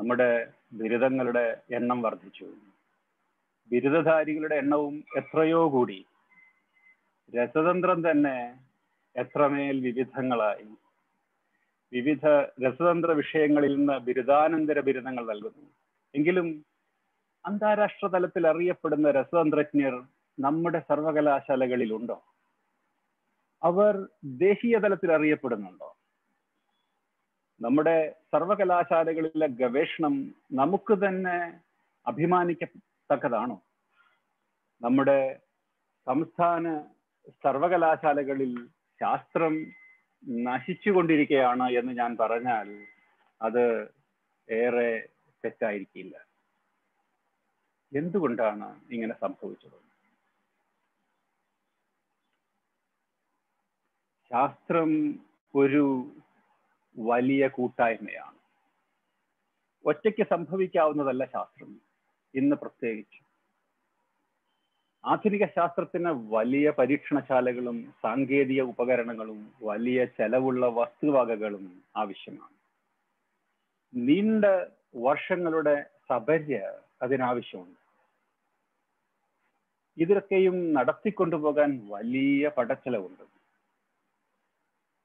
നമ്മുടെ ബിരുദങ്ങളുടെ എണ്ണം വർദ്ധിച്ചു. ബിരുദധാരികളുടെ എണ്ണവും എത്രയോ കൂടി. രസതന്ത്രം തന്നെ എത്രമേൽ വിവിധങ്ങളായി. വിവിധ രസതന്ത്ര വിഷയങ്ങളിൽ നിന്ന് ബിരുദാനന്തര ബിരുദങ്ങൾ നൽകുന്നു. എങ്കിലും അന്താരാഷ്ട്ര തലത്തിൽ അറിയപ്പെടുന്ന രസതന്ത്രജ്ഞർ നമ്മുടെ സർവകലാശാലകളിലുണ്ടോ? അവർ ദേശീയ തലത്തിൽ അറിയപ്പെടുന്നുണ്ടോ? നമ്മുടെ സർവകലാശാലകളിലെ ഗവേഷണം നമുക്ക് തന്നെ അഭിമാനിക്കത്തക്കതാണോ? നമ്മുടെ സംസ്ഥാന സർവകലാശാലകളിൽ ശാസ്ത്രം നശിച്ചുകൊണ്ടിരിക്കുകയാണ് എന്ന് ഞാൻ പറഞ്ഞാൽ അത് ഏറെ തെറ്റായിരിക്കില്ല. എന്തുകൊണ്ടാണ് ഇങ്ങനെ സംഭവിച്ചത്? ശാസ്ത്രം ഒരു വലിയ കൂട്ടായ്മയാണ്. ഒറ്റയ്ക്ക് സംഭവിക്കാവുന്നതല്ല ശാസ്ത്രം. ഇന്ന് പ്രത്യേകിച്ച്. ആധുനിക ശാസ്ത്രത്തിന് വലിയ പരീക്ഷണശാലകളും സാങ്കേതിക ഉപകരണങ്ങളും വലിയ ചെലവുള്ള വസ്തുവകകളും ആവശ്യമാണ്. നീണ്ട വർഷങ്ങളുടെ സബര്യ അതിനാവശ്യമുണ്ട്. ഇതൊക്കെയും നടത്തിക്കൊണ്ടുപോകാൻ വലിയ പടച്ചെലവുണ്ട്.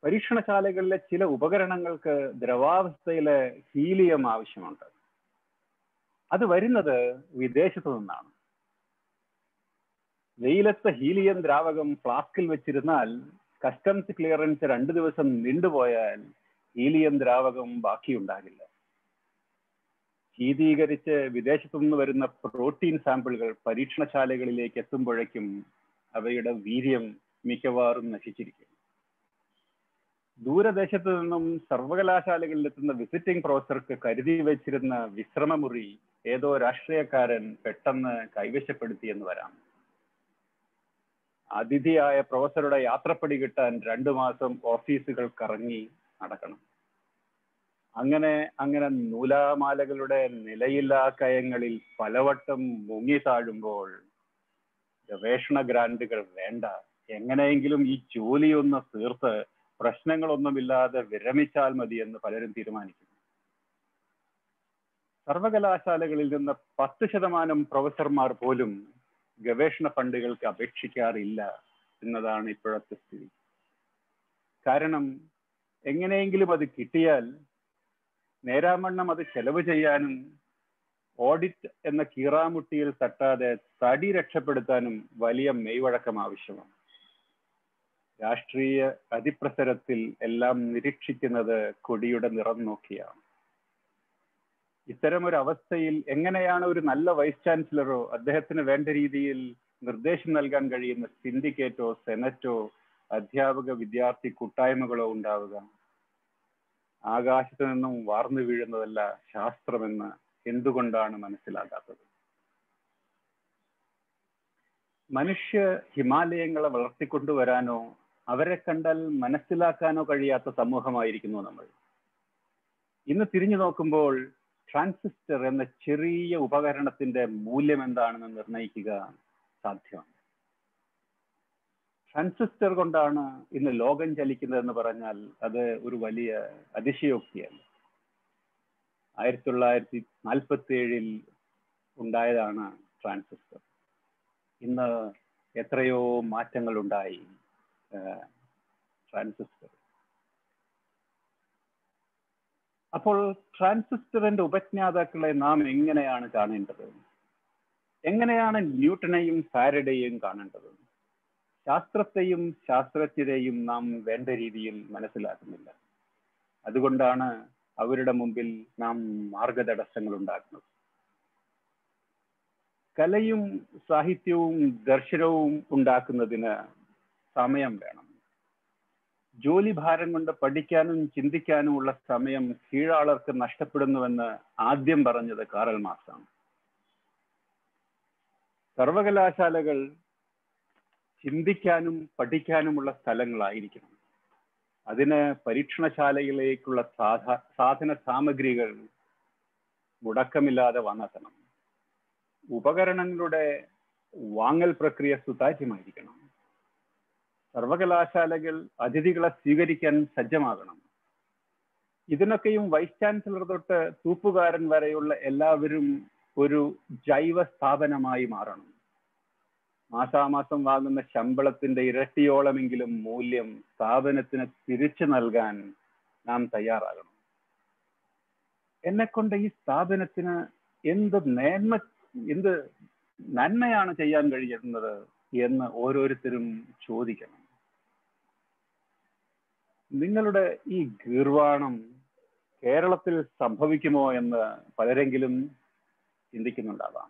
പരീക്ഷണശാലകളിലെ ചില ഉപകരണങ്ങൾക്ക് ദ്രവാവസ്ഥയിലെ ഹീലിയം ആവശ്യമുണ്ട്. അത് വരുന്നത് വിദേശത്തു നിന്നാണ്. വെയിലത്തെ ഹീലിയം ദ്രാവകം ഫ്ലാസ്കിൽ വെച്ചിരുന്നാൽ കസ്റ്റംസ് ക്ലിയറൻസ് രണ്ടു ദിവസം നീണ്ടുപോയാൽ ഹീലിയം ദ്രാവകം ബാക്കിയുണ്ടാകില്ല. ശീതീകരിച്ച് വിദേശത്തു നിന്ന് വരുന്ന പ്രോട്ടീൻ സാമ്പിളുകൾ പരീക്ഷണശാലകളിലേക്ക് എത്തുമ്പോഴേക്കും അവയുടെ വീര്യം മിക്കവാറും നശിച്ചിരിക്കും. ദൂരദേശത്തു നിന്നും സർവകലാശാലകളിൽ എത്തുന്ന വിസിറ്റിംഗ് പ്രൊഫസർക്ക് കരുതി വെച്ചിരുന്ന വിശ്രമമുറി ഏതോ രാഷ്ട്രീയക്കാരൻ പെട്ടെന്ന് കൈവശപ്പെടുത്തിയെന്ന് വരാം. അതിഥിയായ പ്രൊഫസറുടെ യാത്രപ്പടി കിട്ടാൻ രണ്ടു മാസം ഓഫീസുകൾ കറങ്ങി നടക്കണം. അങ്ങനെ അങ്ങനെ നൂലാമാലകളുടെ നിലയില്ലാ കയങ്ങളിൽ പലവട്ടം മുങ്ങി താഴുമ്പോൾ ഗവേഷണ ഗ്രാന്റുകൾ വേണ്ട. എങ്ങനെയെങ്കിലും ഈ ജോലിയൊന്ന് തീർത്ത് പ്രശ്നങ്ങളൊന്നുമില്ലാതെ വിരമിച്ചാൽ മതി എന്ന് പലരും തീരുമാനിക്കുന്നു. സർവകലാശാലകളിൽ നിന്ന് പത്ത് ശതമാനം പ്രൊഫസർമാർ പോലും ഗവേഷണ ഫണ്ടുകൾക്ക് അപേക്ഷിക്കാറില്ല എന്നതാണ് ഇപ്പോഴത്തെ സ്ഥിതി. കാരണം എങ്ങനെയെങ്കിലും അത് കിട്ടിയാൽ നേരാമണ്ണം അത് ചെലവ് ചെയ്യാനും ഓഡിറ്റ് എന്ന കീറാമുട്ടിയിൽ തട്ടാതെ തടി രക്ഷപ്പെടുത്താനും വലിയ മെയ്വഴക്കം ആവശ്യമാണ്. രാഷ്ട്രീയ അതിപ്രസരത്തിൽ എല്ലാം നിരീക്ഷിക്കുന്നത് കൊടിയുടെ നിറം നോക്കിയാണ്. ഇത്തരമൊരു അവസ്ഥയിൽ എങ്ങനെയാണ് ഒരു നല്ല വൈസ് ചാൻസലറോ അദ്ദേഹത്തിന് വേണ്ട രീതിയിൽ നിർദ്ദേശം നൽകാൻ കഴിയുന്ന സിൻഡിക്കേറ്റോ സെനറ്റോ അധ്യാപക വിദ്യാർത്ഥി കൂട്ടായ്മകളോ ഉണ്ടാവുക? ആകാശത്ത് നിന്നും വാർന്നു വീഴുന്നതല്ല ശാസ്ത്രമെന്ന് എന്തുകൊണ്ടാണ് മനസ്സിലാകാത്തത്? മനുഷ്യ ഹിമാലയങ്ങളെ വളർത്തിക്കൊണ്ടുവരാനോ അവരെ കണ്ടാൽ മനസ്സിലാക്കാനോ കഴിയാത്ത സമൂഹമായിരിക്കുന്നു നമ്മൾ. ഇന്ന് തിരിഞ്ഞു നോക്കുമ്പോൾ ട്രാൻസിസ്റ്റർ എന്ന ചെറിയ ഉപകരണത്തിന്റെ മൂല്യം എന്താണെന്ന് നിർണയിക്കുക സാധ്യമാണ്. ട്രാൻസിസ്റ്റർ കൊണ്ടാണ് ഇന്ന് ലോകം ചലിക്കുന്നതെന്ന് പറഞ്ഞാൽ അത് ഒരു വലിയ അതിശയോക്തിയല്ല ആയിരത്തി തൊള്ളായിരത്തി നാൽപ്പത്തി ഏഴിൽ ഉണ്ടായതാണ് ട്രാൻസിസ്റ്റർ. ഇന്ന് എത്രയോ മാറ്റങ്ങൾ ഉണ്ടായി ട്രാൻസിസ്റ്റർ. അപ്പോൾ ട്രാൻസിസ്റ്ററിന്റെ ഉപജ്ഞാതാക്കളെ നാം എങ്ങനെയാണ് കാണേണ്ടത്? എങ്ങനെയാണ് ന്യൂട്ടനെയും ഫാരഡെയും കാണേണ്ടത്? ശാസ്ത്രത്തെയും ശാസ്ത്രജ്ഞരെയും നാം വേണ്ട രീതിയിൽ മനസ്സിലാക്കുന്നില്ല. അതുകൊണ്ടാണ് അവരുടെ മുമ്പിൽ നാം മാർഗതടസ്സങ്ങൾ ഉണ്ടാക്കുന്നത്. കലയും സാഹിത്യവും ദർശനവും ഉണ്ടാക്കുന്നതിന് സമയം വേണം. ജോലി ഭാരം കൊണ്ട് പഠിക്കാനും ചിന്തിക്കാനുമുള്ള സമയം കീഴാളർക്ക് നഷ്ടപ്പെടുന്നുവെന്ന് ആദ്യം പറഞ്ഞത് കാറൽ മാർക്സാണ്. സർവകലാശാലകൾ ചിന്തിക്കാനും പഠിക്കാനുമുള്ള സ്ഥലങ്ങളായിരിക്കണം. അതിന് പരീക്ഷണശാലയിലേക്കുള്ള സാധ സാധന സാമഗ്രികൾ മുടക്കമില്ലാതെ വന്നെത്തണം ഉപകരണങ്ങളുടെ വാങ്ങൽ പ്രക്രിയ സുതാര്യമായിരിക്കണം. സർവകലാശാലകൾ അതിഥികളെ സ്വീകരിക്കാൻ സജ്ജമാകണം. ഇതിനൊക്കെയും വൈസ് ചാൻസലർ തൊട്ട് തൂപ്പുകാരൻ വരെയുള്ള എല്ലാവരും ഒരു ജൈവ സ്ഥാപനമായി മാറണം. മാസാമാസം വാങ്ങുന്ന ശമ്പളത്തിന്റെ ഇരട്ടിയോളമെങ്കിലും മൂല്യം സ്ഥാപനത്തിന് തിരിച്ചു നൽകാൻ നാം തയ്യാറാകണം. എന്നെക്കൊണ്ട് ഈ സ്ഥാപനത്തിന് എന്ത് നേന്മ എന്ത് നന്മയാണ് ചെയ്യാൻ കഴിയുന്നത് എന്ന് ഓരോരുത്തരും ചോദിക്കണം. നിങ്ങളുടെ ഈ ഗീർവാണം കേരളത്തിൽ സംഭവിക്കുമോ എന്ന് പലരെങ്കിലും ചിന്തിക്കുന്നുണ്ടാവാം.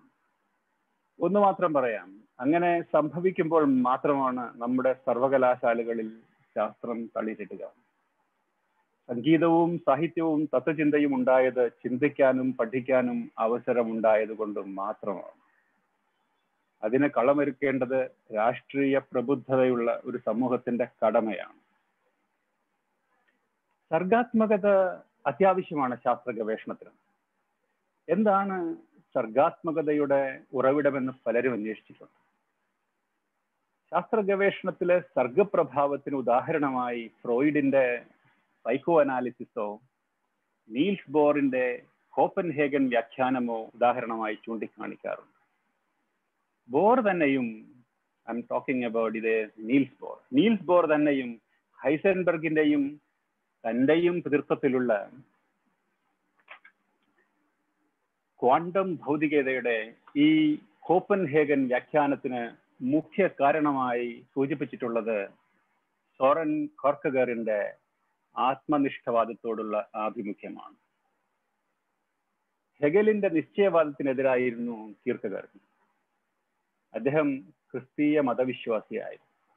ഒന്ന് മാത്രം പറയാം അങ്ങനെ സംഭവിക്കുമ്പോൾ മാത്രമാണ് നമ്മുടെ സർവകലാശാലകളിൽ ശാസ്ത്രം തളിരിടുക. സംഗീതവും സാഹിത്യവും തത്വചിന്തയും ഉണ്ടായത് ചിന്തിക്കാനും പഠിക്കാനും അവസരമുണ്ടായത് കൊണ്ട് മാത്രമാണ്. അതിനെ കളമൊരുക്കേണ്ടത് രാഷ്ട്രീയ പ്രബുദ്ധതയുള്ള ഒരു സമൂഹത്തിന്റെ കടമയാണ്. സർഗാത്മകത അത്യാവശ്യമാണ് ശാസ്ത്ര ഗവേഷണത്തിന്. എന്താണ് സർഗാത്മകതയുടെ ഉറവിടമെന്ന് പലരും അന്വേഷിച്ചിട്ടുണ്ട്. ശാസ്ത്ര ഗവേഷണത്തിലെ സർഗപ്രഭാവത്തിന് ഉദാഹരണമായി ഫ്രോയിഡിന്റെ സൈക്കോ അനാലിസിസോ നീൽസ് ബോറിന്റെ കോപ്പൻഹേഗൻ വ്യാഖ്യാനമോ ഉദാഹരണമായി ചൂണ്ടിക്കാണിക്കാറുണ്ട്. ബോർ തന്നെയും ഐ എം ടോക്കിംഗ് അബൌട്ട് ഇത് നീൽസ് ബോർ. നീൽസ് ബോർ തന്നെയും ഹൈസൻബർഗിന്റെയും തന്റെയും തീർത്ഥത്തിലുള്ള ക്വാണ്ടം ഭൗതികതയുടെ ഈ കോപ്പൻഹേഗൻ വ്യാഖ്യാനത്തിന് മുഖ്യ കാരണമായി സൂചിപ്പിച്ചിട്ടുള്ളത് സോറൻ കോർക്കഗറിന്റെ ആത്മനിഷ്ഠവാദത്തോടുള്ള ആഭിമുഖ്യമാണ്. ഹെഗലിന്റെ നിശ്ചയവാദത്തിനെതിരായിരുന്നു കീർക്കഗർ. അദ്ദേഹം ക്രിസ്തീയ മതവിശ്വാസിയായിരുന്നു.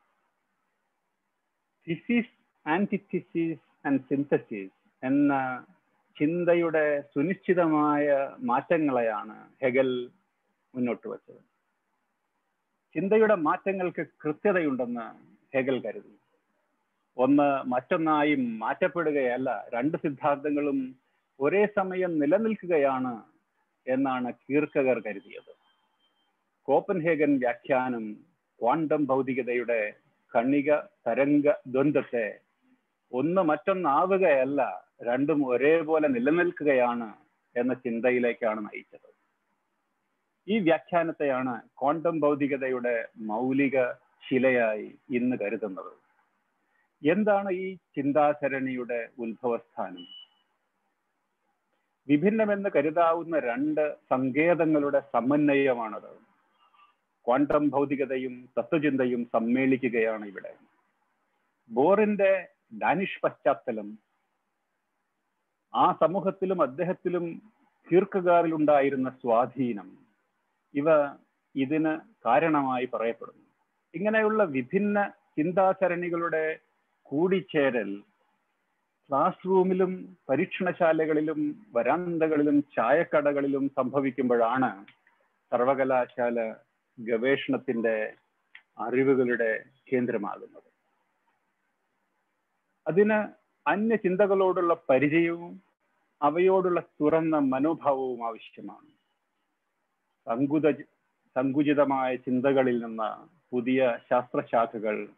തിസിസ് ആന്റിതിസിസ് ആൻഡ് സിന്തസിസ് എന്ന ചിന്തയുടെ സുനിശ്ചിതമായ മാറ്റങ്ങളെയാണ് ഹെഗൽ മുന്നോട്ട് വച്ചത്. ചിന്തയുടെ മാറ്റങ്ങൾക്ക് കൃത്യതയുണ്ടെന്ന് ഹെഗൽ കരുതി. ഒന്ന് മറ്റൊന്നായി മാറ്റപ്പെടുകയല്ല രണ്ട് സിദ്ധാന്തങ്ങളും ഒരേ സമയം നിലനിൽക്കുകയാണ് എന്നാണ് കീർക്കകർ കരുതിയത്. കോപ്പൻഹേഗൻ വ്യാഖ്യാനം ക്വാണ്ടം ഭൗതികതയുടെ കണിക തരംഗ ദ്വന്ദ്വത്തെ ഒന്ന് മറ്റൊന്നാവുകയല്ല രണ്ടും ഒരേപോലെ നിലനിൽക്കുകയാണ് എന്ന ചിന്തയിലേക്കാണ് നയിച്ചത്. ഈ വ്യാഖ്യാനത്തെയാണ് ക്വാണ്ടം ഭൗതികതയുടെ മൗലിക ശിലയായി ഇന്ന് കരുതുന്നത്. എന്താണ് ഈ ചിന്താസരണിയുടെ ഉത്ഭവസ്ഥാനം? വിഭിന്നമെന്ന് കരുതാവുന്ന രണ്ട് സങ്കേതങ്ങളുടെ സമന്വയമാണത്. ക്വാണ്ടം ഭൗതികതയും തത്വചിന്തയും സമ്മേളിക്കുകയാണ് ഇവിടെ. ബോറിന്റെ ഡാനിഷ് പശ്ചാത്തലം ആ സമൂഹത്തിലും അദ്ദേഹത്തിലും കീർക്കകാറിലുണ്ടായിരുന്ന സ്വാധീനം ഇവ ഇതിന് കാരണമായി പറയപ്പെടുന്നു. ഇങ്ങനെയുള്ള വിഭിന്ന ചിന്താസരണികളുടെ കൂടിച്ചേരൽ ക്ലാസ് റൂമിലും പരീക്ഷണശാലകളിലും വരാന്തകളിലും ചായക്കടകളിലും സംഭവിക്കുമ്പോഴാണ് സർവകലാശാല ഗവേഷണത്തിന്റെ അറിവുകളുടെ കേന്ദ്രമാകുന്നത്. അതിന് അന്യ ചിന്തകളോടുള്ള പരിചയവും അവയോടുള്ള തുറന്ന മനോഭാവവും ആവശ്യമാണ്. സങ്കുത സങ്കുചിതമായ ചിന്തകളിൽ നിന്ന് പുതിയ ശാസ്ത്രശാഖകൾ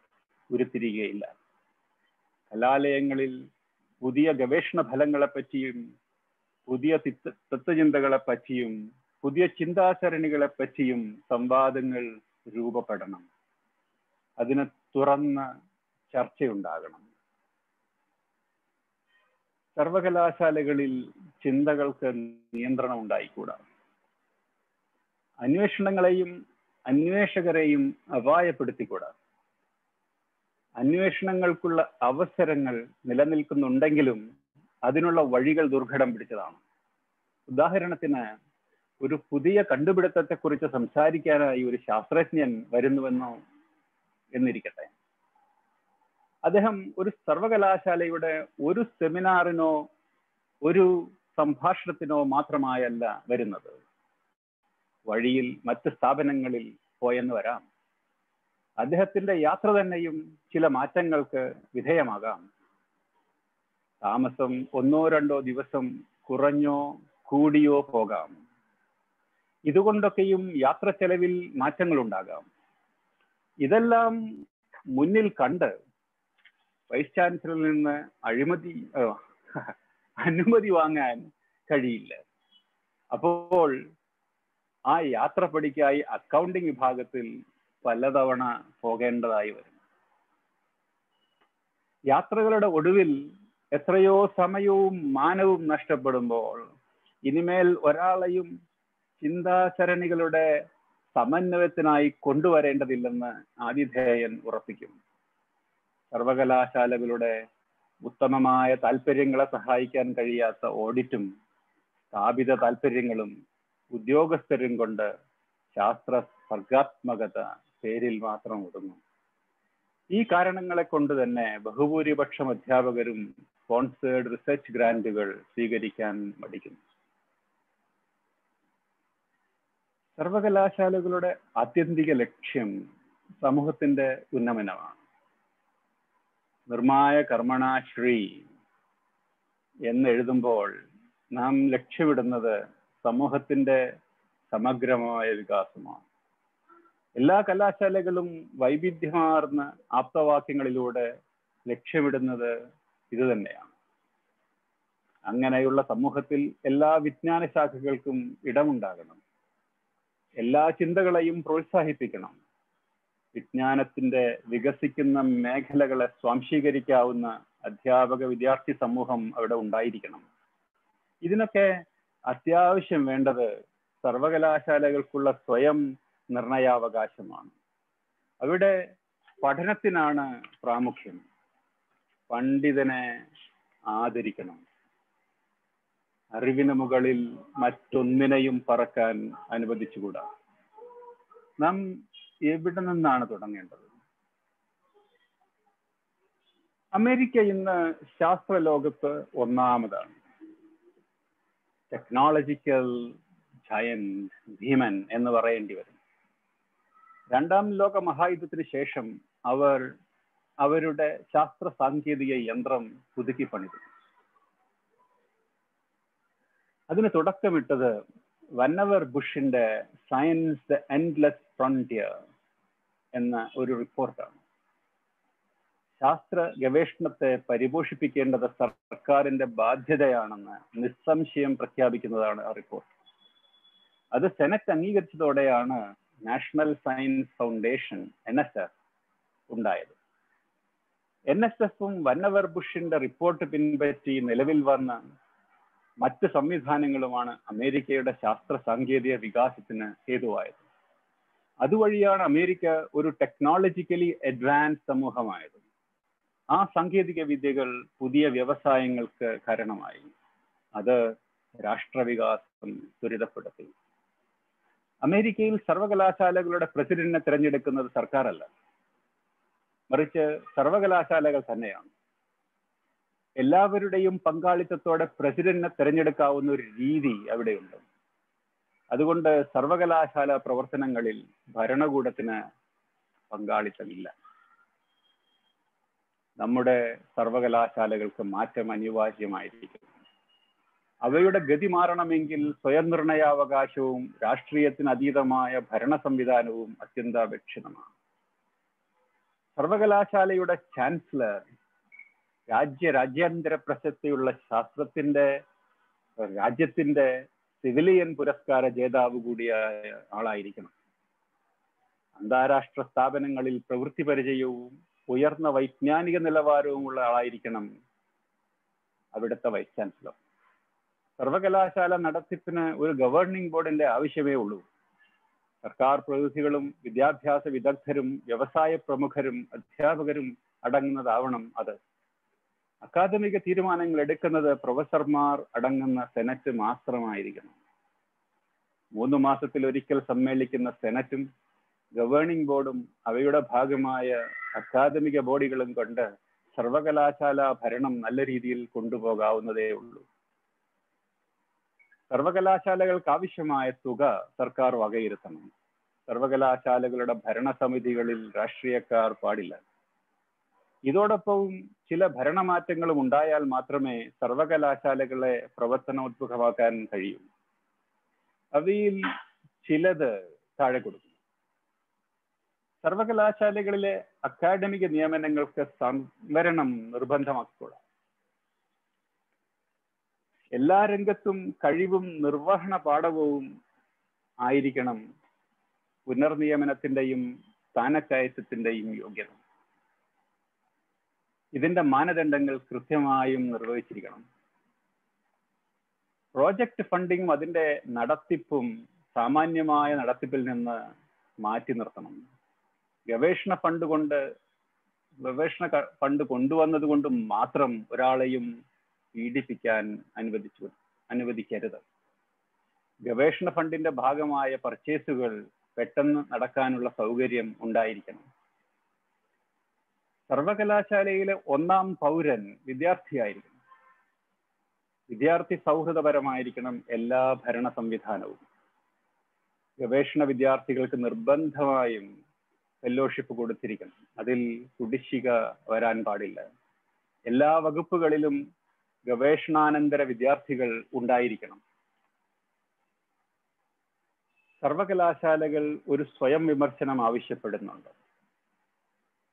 ഉരുത്തിരികയില്ല കലാലയങ്ങളിൽ പുതിയ ഗവേഷണ ഫലങ്ങളെപ്പറ്റിയും പുതിയ തത്വചിന്തകളെ പറ്റിയും പുതിയ ചിന്താചരണികളെപ്പറ്റിയും സംവാദങ്ങൾ രൂപപ്പെടണം. അതിന് തുറന്ന ചർച്ചയുണ്ടാകണം. സർവകലാശാലകളിൽ ചിന്തകൾക്ക് നിയന്ത്രണം ഉണ്ടായിക്കൂടാ? അന്വേഷണങ്ങളെയും അന്വേഷകരെയും അപായപ്പെടുത്തിക്കൂടാ? അന്വേഷണങ്ങൾക്കുള്ള അവസരങ്ങൾ നിലനിൽക്കുന്നുണ്ടെങ്കിലും അതിനുള്ള വഴികൾ ദുർഘടം പിടിച്ചതാണ്. ഉദാഹരണത്തിന് ഒരു പുതിയ കണ്ടുപിടുത്തത്തെക്കുറിച്ച് സംസാരിക്കാനായി ഒരു ശാസ്ത്രജ്ഞൻ വരുന്നുവെന്നോ എന്നിരിക്കട്ടെ. അദ്ദേഹം ഒരു സർവകലാശാലയുടെ ഒരു സെമിനാറിനോ ഒരു സംഭാഷണത്തിനോ മാത്രമായല്ല വരുന്നത്. വഴിയിൽ മറ്റ് സ്ഥാപനങ്ങളിൽ പോയെന്ന് വരാം. അദ്ദേഹത്തിന്റെ യാത്ര തന്നെയും ചില മാറ്റങ്ങൾക്ക് വിധേയമാകാം. താമസം ഒന്നോ രണ്ടോ ദിവസം കുറഞ്ഞോ കൂടിയോ പോകാം. ഇതുകൊണ്ടൊക്കെയും യാത്ര ചെലവിൽ മാറ്റങ്ങൾ ഉണ്ടാകാം ഇതെല്ലാം മുന്നിൽ കണ്ട് വൈസ് ചാൻസലറിൽ നിന്ന് അഴിമതി അനുമതി വാങ്ങാൻ കഴിയില്ല. അപ്പോൾ ആ യാത്ര പഠിക്കായി അക്കൗണ്ടിംഗ് വിഭാഗത്തിൽ പലതവണ പോകേണ്ടതായി വരും. യാത്രകളുടെ ഒടുവിൽ എത്രയോ സമയവും മാനവും നഷ്ടപ്പെടുമ്പോൾ ഇനിമേൽ ഒരാളെയും ചിന്താചരണികളുടെ സമന്വയത്തിനായി കൊണ്ടുവരേണ്ടതില്ലെന്ന് ആതിഥേയൻ ഉറപ്പിക്കും. സർവകലാശാലകളുടെ ഉത്തമമായ താല്പര്യങ്ങളെ സഹായിക്കാൻ കഴിയാത്ത ഓഡിറ്റും സ്ഥാപിത താല്പര്യങ്ങളും ഉദ്യോഗസ്ഥരും കൊണ്ട് ശാസ്ത്ര സർഗാത്മകത പേരിൽ മാത്രം ഒതുങ്ങും. ഈ കാരണങ്ങളെ കൊണ്ട് തന്നെ ബഹുഭൂരിപക്ഷം അധ്യാപകരും സ്പോൺസേഡ് റിസർച്ച് ഗ്രാന്റുകൾ സ്വീകരിക്കാൻ മടിക്കുന്നു. സർവകലാശാലകളുടെ ആത്യന്തിക ലക്ഷ്യം സമൂഹത്തിന്റെ ഉന്നമനമാണ്. നിർമായ കർമ്മണാശ്രീ എന്ന് എഴുതുമ്പോൾ നാം ലക്ഷ്യമിടുന്നത് സമൂഹത്തിന്റെ സമഗ്രമായ വികാസമാണ്. എല്ലാ കലാശാലകളും വൈവിധ്യമാർന്ന ആപ്തവാക്യങ്ങളിലൂടെ ലക്ഷ്യമിടുന്നത് ഇത് തന്നെയാണ്. അങ്ങനെയുള്ള സമൂഹത്തിൽ എല്ലാ വിജ്ഞാന ശാഖകൾക്കും ഇടമുണ്ടാകണം. എല്ലാ ചിന്തകളെയും പ്രോത്സാഹിപ്പിക്കണം. വിജ്ഞാനത്തിന്റെ വികസിക്കുന്ന മേഖലകളെ സ്വാംശീകരിക്കാവുന്ന അധ്യാപക വിദ്യാർത്ഥി സമൂഹം അവിടെ ഉണ്ടായിരിക്കണം. ഇതിനൊക്കെ അത്യാവശ്യം വേണ്ടത് സർവകലാശാലകൾക്കുള്ള സ്വയം നിർണയാവകാശമാണ്. അവിടെ പഠനത്തിനാണ് പ്രാമുഖ്യം. പണ്ഡിതനെ ആദരിക്കണം. അറിവിന് മുകളിൽ മറ്റൊന്നിനെയും പറക്കാൻ അനുവദിച്ചുകൂടാ. നാം എവിടെ നിന്നാണ് തുടങ്ങേണ്ടത്? അമേരിക്ക ഇന്ന് ശാസ്ത്ര ലോകത്ത് ഒന്നാമതാണ്. ടെക്നോളജിക്കൽ ജയന്റ് ഭീമൻ എന്ന് പറയേണ്ടി വരും. രണ്ടാം ലോക മഹായുദ്ധത്തിന് ശേഷം അവർ അവരുടെ ശാസ്ത്ര സാങ്കേതിക യന്ത്രം പുതുക്കി പണിതു. അതിന് തുടക്കമിട്ടത് വന്നവർ ബുഷിന്റെ സയൻസ് ദ എൻഡ്ലെസ് ഫ്രണ്ടിയർ എന്ന ഒരു റിപ്പോർട്ടാണ്. ശാസ്ത്ര ഗവേഷണത്തെ പരിപോഷിപ്പിക്കേണ്ടത് സർക്കാരിന്റെ ബാധ്യതയാണെന്ന് നിസ്സംശയം പ്രഖ്യാപിക്കുന്നതാണ് ആ റിപ്പോർട്ട്. അത് senate അംഗീകരിച്ചതോടെയാണ് national science foundation N S F ഉണ്ടായത്. എൻ എസ് എഫും വന്നവർ ബുഷിന്റെ റിപ്പോർട്ട് പിൻപറ്റി നിലവിൽ വന്ന മറ്റ് സംവിധാനങ്ങളുമാണ് അമേരിക്കയുടെ ശാസ്ത്ര സാങ്കേതിക വികാസത്തിന് ഹേതുവായത്. അതുവഴിയാണ് അമേരിക്ക ഒരു ടെക്നോളജിക്കലി അഡ്വാൻസ് സമൂഹമായത്. ആ സാങ്കേതിക വിദ്യകൾ പുതിയ വ്യവസായങ്ങൾക്ക് കാരണമായി. അത് രാഷ്ട്രവികാസം ത്വരിതപ്പെടുത്തി. അമേരിക്കയിൽ സർവകലാശാലകളുടെ പ്രസിഡന്റിനെ തിരഞ്ഞെടുക്കുന്നത് സർക്കാരല്ല. മറിച്ച് സർവകലാശാലകൾ തന്നെയാണ്. എല്ലാവരുടെയും പങ്കാളിത്തത്തോടെ പ്രസിഡന്റിനെ തിരഞ്ഞെടുക്കാവുന്ന ഒരു രീതി അവിടെയുണ്ട്. അതുകൊണ്ട് സർവകലാശാല പ്രവർത്തനങ്ങളിൽ ഭരണകൂടത്തിന് പങ്കാളിത്തമില്ല. നമ്മുടെ സർവകലാശാലകൾക്ക് മാറ്റം അനിവാര്യമായിരിക്കും അവയുടെ ഗതി മാറണമെങ്കിൽ സ്വയം നിർണയാവകാശവും രാഷ്ട്രീയത്തിന് അതീതമായ ഭരണ സംവിധാനവും അത്യന്താപേക്ഷിതമാണ്. സർവകലാശാലയുടെ ചാൻസലർ രാജ്യ രാജ്യാന്തര പ്രശസ്തിയുള്ള ശാസ്ത്രത്തിന്റെ രാജ്യത്തിന്റെ സിവിലിയൻ പുരസ്കാര ജേതാവ് കൂടിയായ ആളായിരിക്കണം. അന്താരാഷ്ട്ര സ്ഥാപനങ്ങളിൽ പ്രവൃത്തി പരിചയവും ഉയർന്ന വൈജ്ഞാനിക നിലവാരവുമുള്ള ആളായിരിക്കണം അവിടുത്തെ വൈസ് ചാൻസലർ. സർവകലാശാല നടത്തിപ്പിന് ഒരു ഗവേണിംഗ് ബോർഡിന്റെ ആവശ്യമേ ഉള്ളൂ. സർക്കാർ പ്രതിനിധികളും വിദ്യാഭ്യാസ വിദഗ്ധരും വ്യവസായ പ്രമുഖരും അധ്യാപകരും അടങ്ങുന്നതാവണം അത്. അക്കാദമിക തീരുമാനങ്ങൾ എടുക്കുന്നത് പ്രൊഫസർമാർ അടങ്ങുന്ന സെനറ്റ് മാത്രമായിരിക്കണം. മൂന്ന് മാസത്തിൽ ഒരിക്കൽ സമ്മേളിക്കുന്ന സെനറ്റും ഗവേണിംഗ് ബോർഡും അവയുടെ ഭാഗമായ അക്കാദമിക ബോഡികളും കൊണ്ട് സർവകലാശാല ഭരണം നല്ല രീതിയിൽ കൊണ്ടുപോകാവുന്നതേ ഉള്ളൂ. സർവകലാശാലകൾക്ക് ആവശ്യമായ തുക സർക്കാർ വകയിരുത്തണം. സർവകലാശാലകളുടെ ഭരണസമിതികളിൽ രാഷ്ട്രീയക്കാർ പാടില്ല. ഇതോടൊപ്പവും ചില ഭരണമാറ്റങ്ങളും ഉണ്ടായാൽ മാത്രമേ സർവകലാശാലകളെ പ്രവർത്തനോത്മുഖമാക്കാൻ കഴിയൂ. അവയിൽ ചിലത് താഴെ കൊടുക്കുന്നു. സർവകലാശാലകളിലെ അക്കാഡമിക നിയമനങ്ങൾക്ക് സംവരണം നിർബന്ധമാക്കിക്കൊള്ളാം. എല്ലാ രംഗത്തും കഴിവും നിർവഹണ പാഠവും ആയിരിക്കണം പുനർനിയമനത്തിന്റെയും സ്ഥാനക്കയറ്റത്തിന്റെയും യോഗ്യത. ഇതിന്റെ മാനദണ്ഡങ്ങൾ കൃത്യമായും നിർവഹിച്ചിരിക്കണം. പ്രോജക്റ്റ് ഫണ്ടിങ്ങും അതിന്റെ നടത്തിപ്പും സാമാന്യമായ നടത്തിപ്പിൽ നിന്ന് മാറ്റി നിർത്തണം. ഗവേഷണ ഫണ്ട് കൊണ്ട് ഗവേഷണ ഫണ്ട് കൊണ്ടുവന്നത് കൊണ്ട് മാത്രം ഒരാളെയും പീഡിപ്പിക്കാൻ അനുവദിച്ചു അനുവദിക്കരുത്. ഗവേഷണ ഫണ്ടിന്റെ ഭാഗമായ പർച്ചേസുകൾ പെട്ടെന്ന് നടക്കാനുള്ള സൗകര്യം ഉണ്ടായിരിക്കണം. സർവകലാശാലയിലെ ഒന്നാം പൗരൻ വിദ്യാർത്ഥിയായിരിക്കണം. വിദ്യാർത്ഥി സൗഹൃദപരമായിരിക്കണം എല്ലാ ഭരണ സംവിധാനവും. ഗവേഷണ വിദ്യാർത്ഥികൾക്ക് നിർബന്ധമായും ഫെല്ലോഷിപ്പ് കൊടുത്തിരിക്കണം. അതിൽ കുടിശ്ശിക വരാൻ പാടില്ല. എല്ലാ വകുപ്പുകളിലും ഗവേഷണാനന്തര വിദ്യാർത്ഥികൾ ഉണ്ടായിരിക്കണം. സർവകലാശാലകൾ ഒരു സ്വയം വിമർശനം ആവശ്യപ്പെടുന്നുണ്ട്.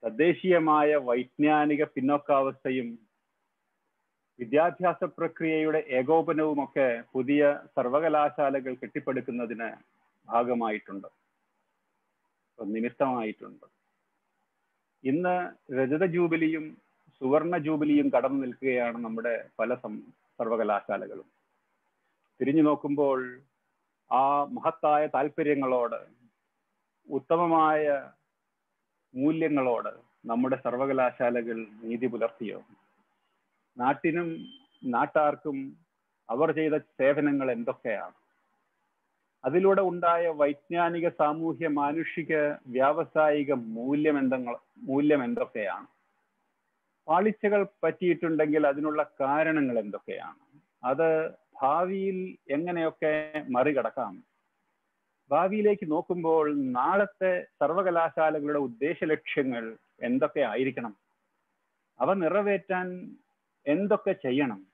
തദ്ദേശീയമായ വൈജ്ഞാനിക പിന്നോക്കാവസ്ഥയും വിദ്യാഭ്യാസ പ്രക്രിയയുടെ ഏകോപനവുമൊക്കെ പുതിയ സർവകലാശാലകൾ കെട്ടിപ്പടുക്കുന്നതിന് ഭാഗമായിട്ടുണ്ട്. നിമിത്തമായിട്ടുണ്ട്. ഇന്ന് രജത ജൂബിലിയും സുവർണ ജൂബിലിയും കടന്നു നിൽക്കുകയാണ് നമ്മുടെ പല സർവകലാശാലകളും. തിരിഞ്ഞു നോക്കുമ്പോൾ ആ മഹത്തായ താല്പര്യങ്ങളോട് ഉത്തമമായ മൂല്യങ്ങളോട് നമ്മുടെ സർവകലാശാലകൾ നീതി പുലർത്തിയോ? നാട്ടിനും നാട്ടാർക്കും അവർ ചെയ്ത സേവനങ്ങൾ എന്തൊക്കെയാണ്? അതിലൂടെ ഉണ്ടായ വൈജ്ഞാനിക സാമൂഹ്യ മാനുഷിക വ്യാവസായിക മൂല്യം എന്തെങ്ങൾ മൂല്യം എന്തൊക്കെയാണ് പാളിച്ചകൾ പറ്റിയിട്ടുണ്ടെങ്കിൽ അതിനുള്ള കാരണങ്ങൾ എന്തൊക്കെയാണ്? അത് ഭാവിയിൽ എങ്ങനെയൊക്കെ മറികടക്കാം? ഭാവിയിലേക്ക് നോക്കുമ്പോൾ നാളത്തെ സർവകലാശാലകളുടെ ഉദ്ദേശ ലക്ഷ്യങ്ങൾ എന്തൊക്കെ ആയിരിക്കണം? അവ നിറവേറ്റാൻ എന്തൊക്കെ ചെയ്യണം?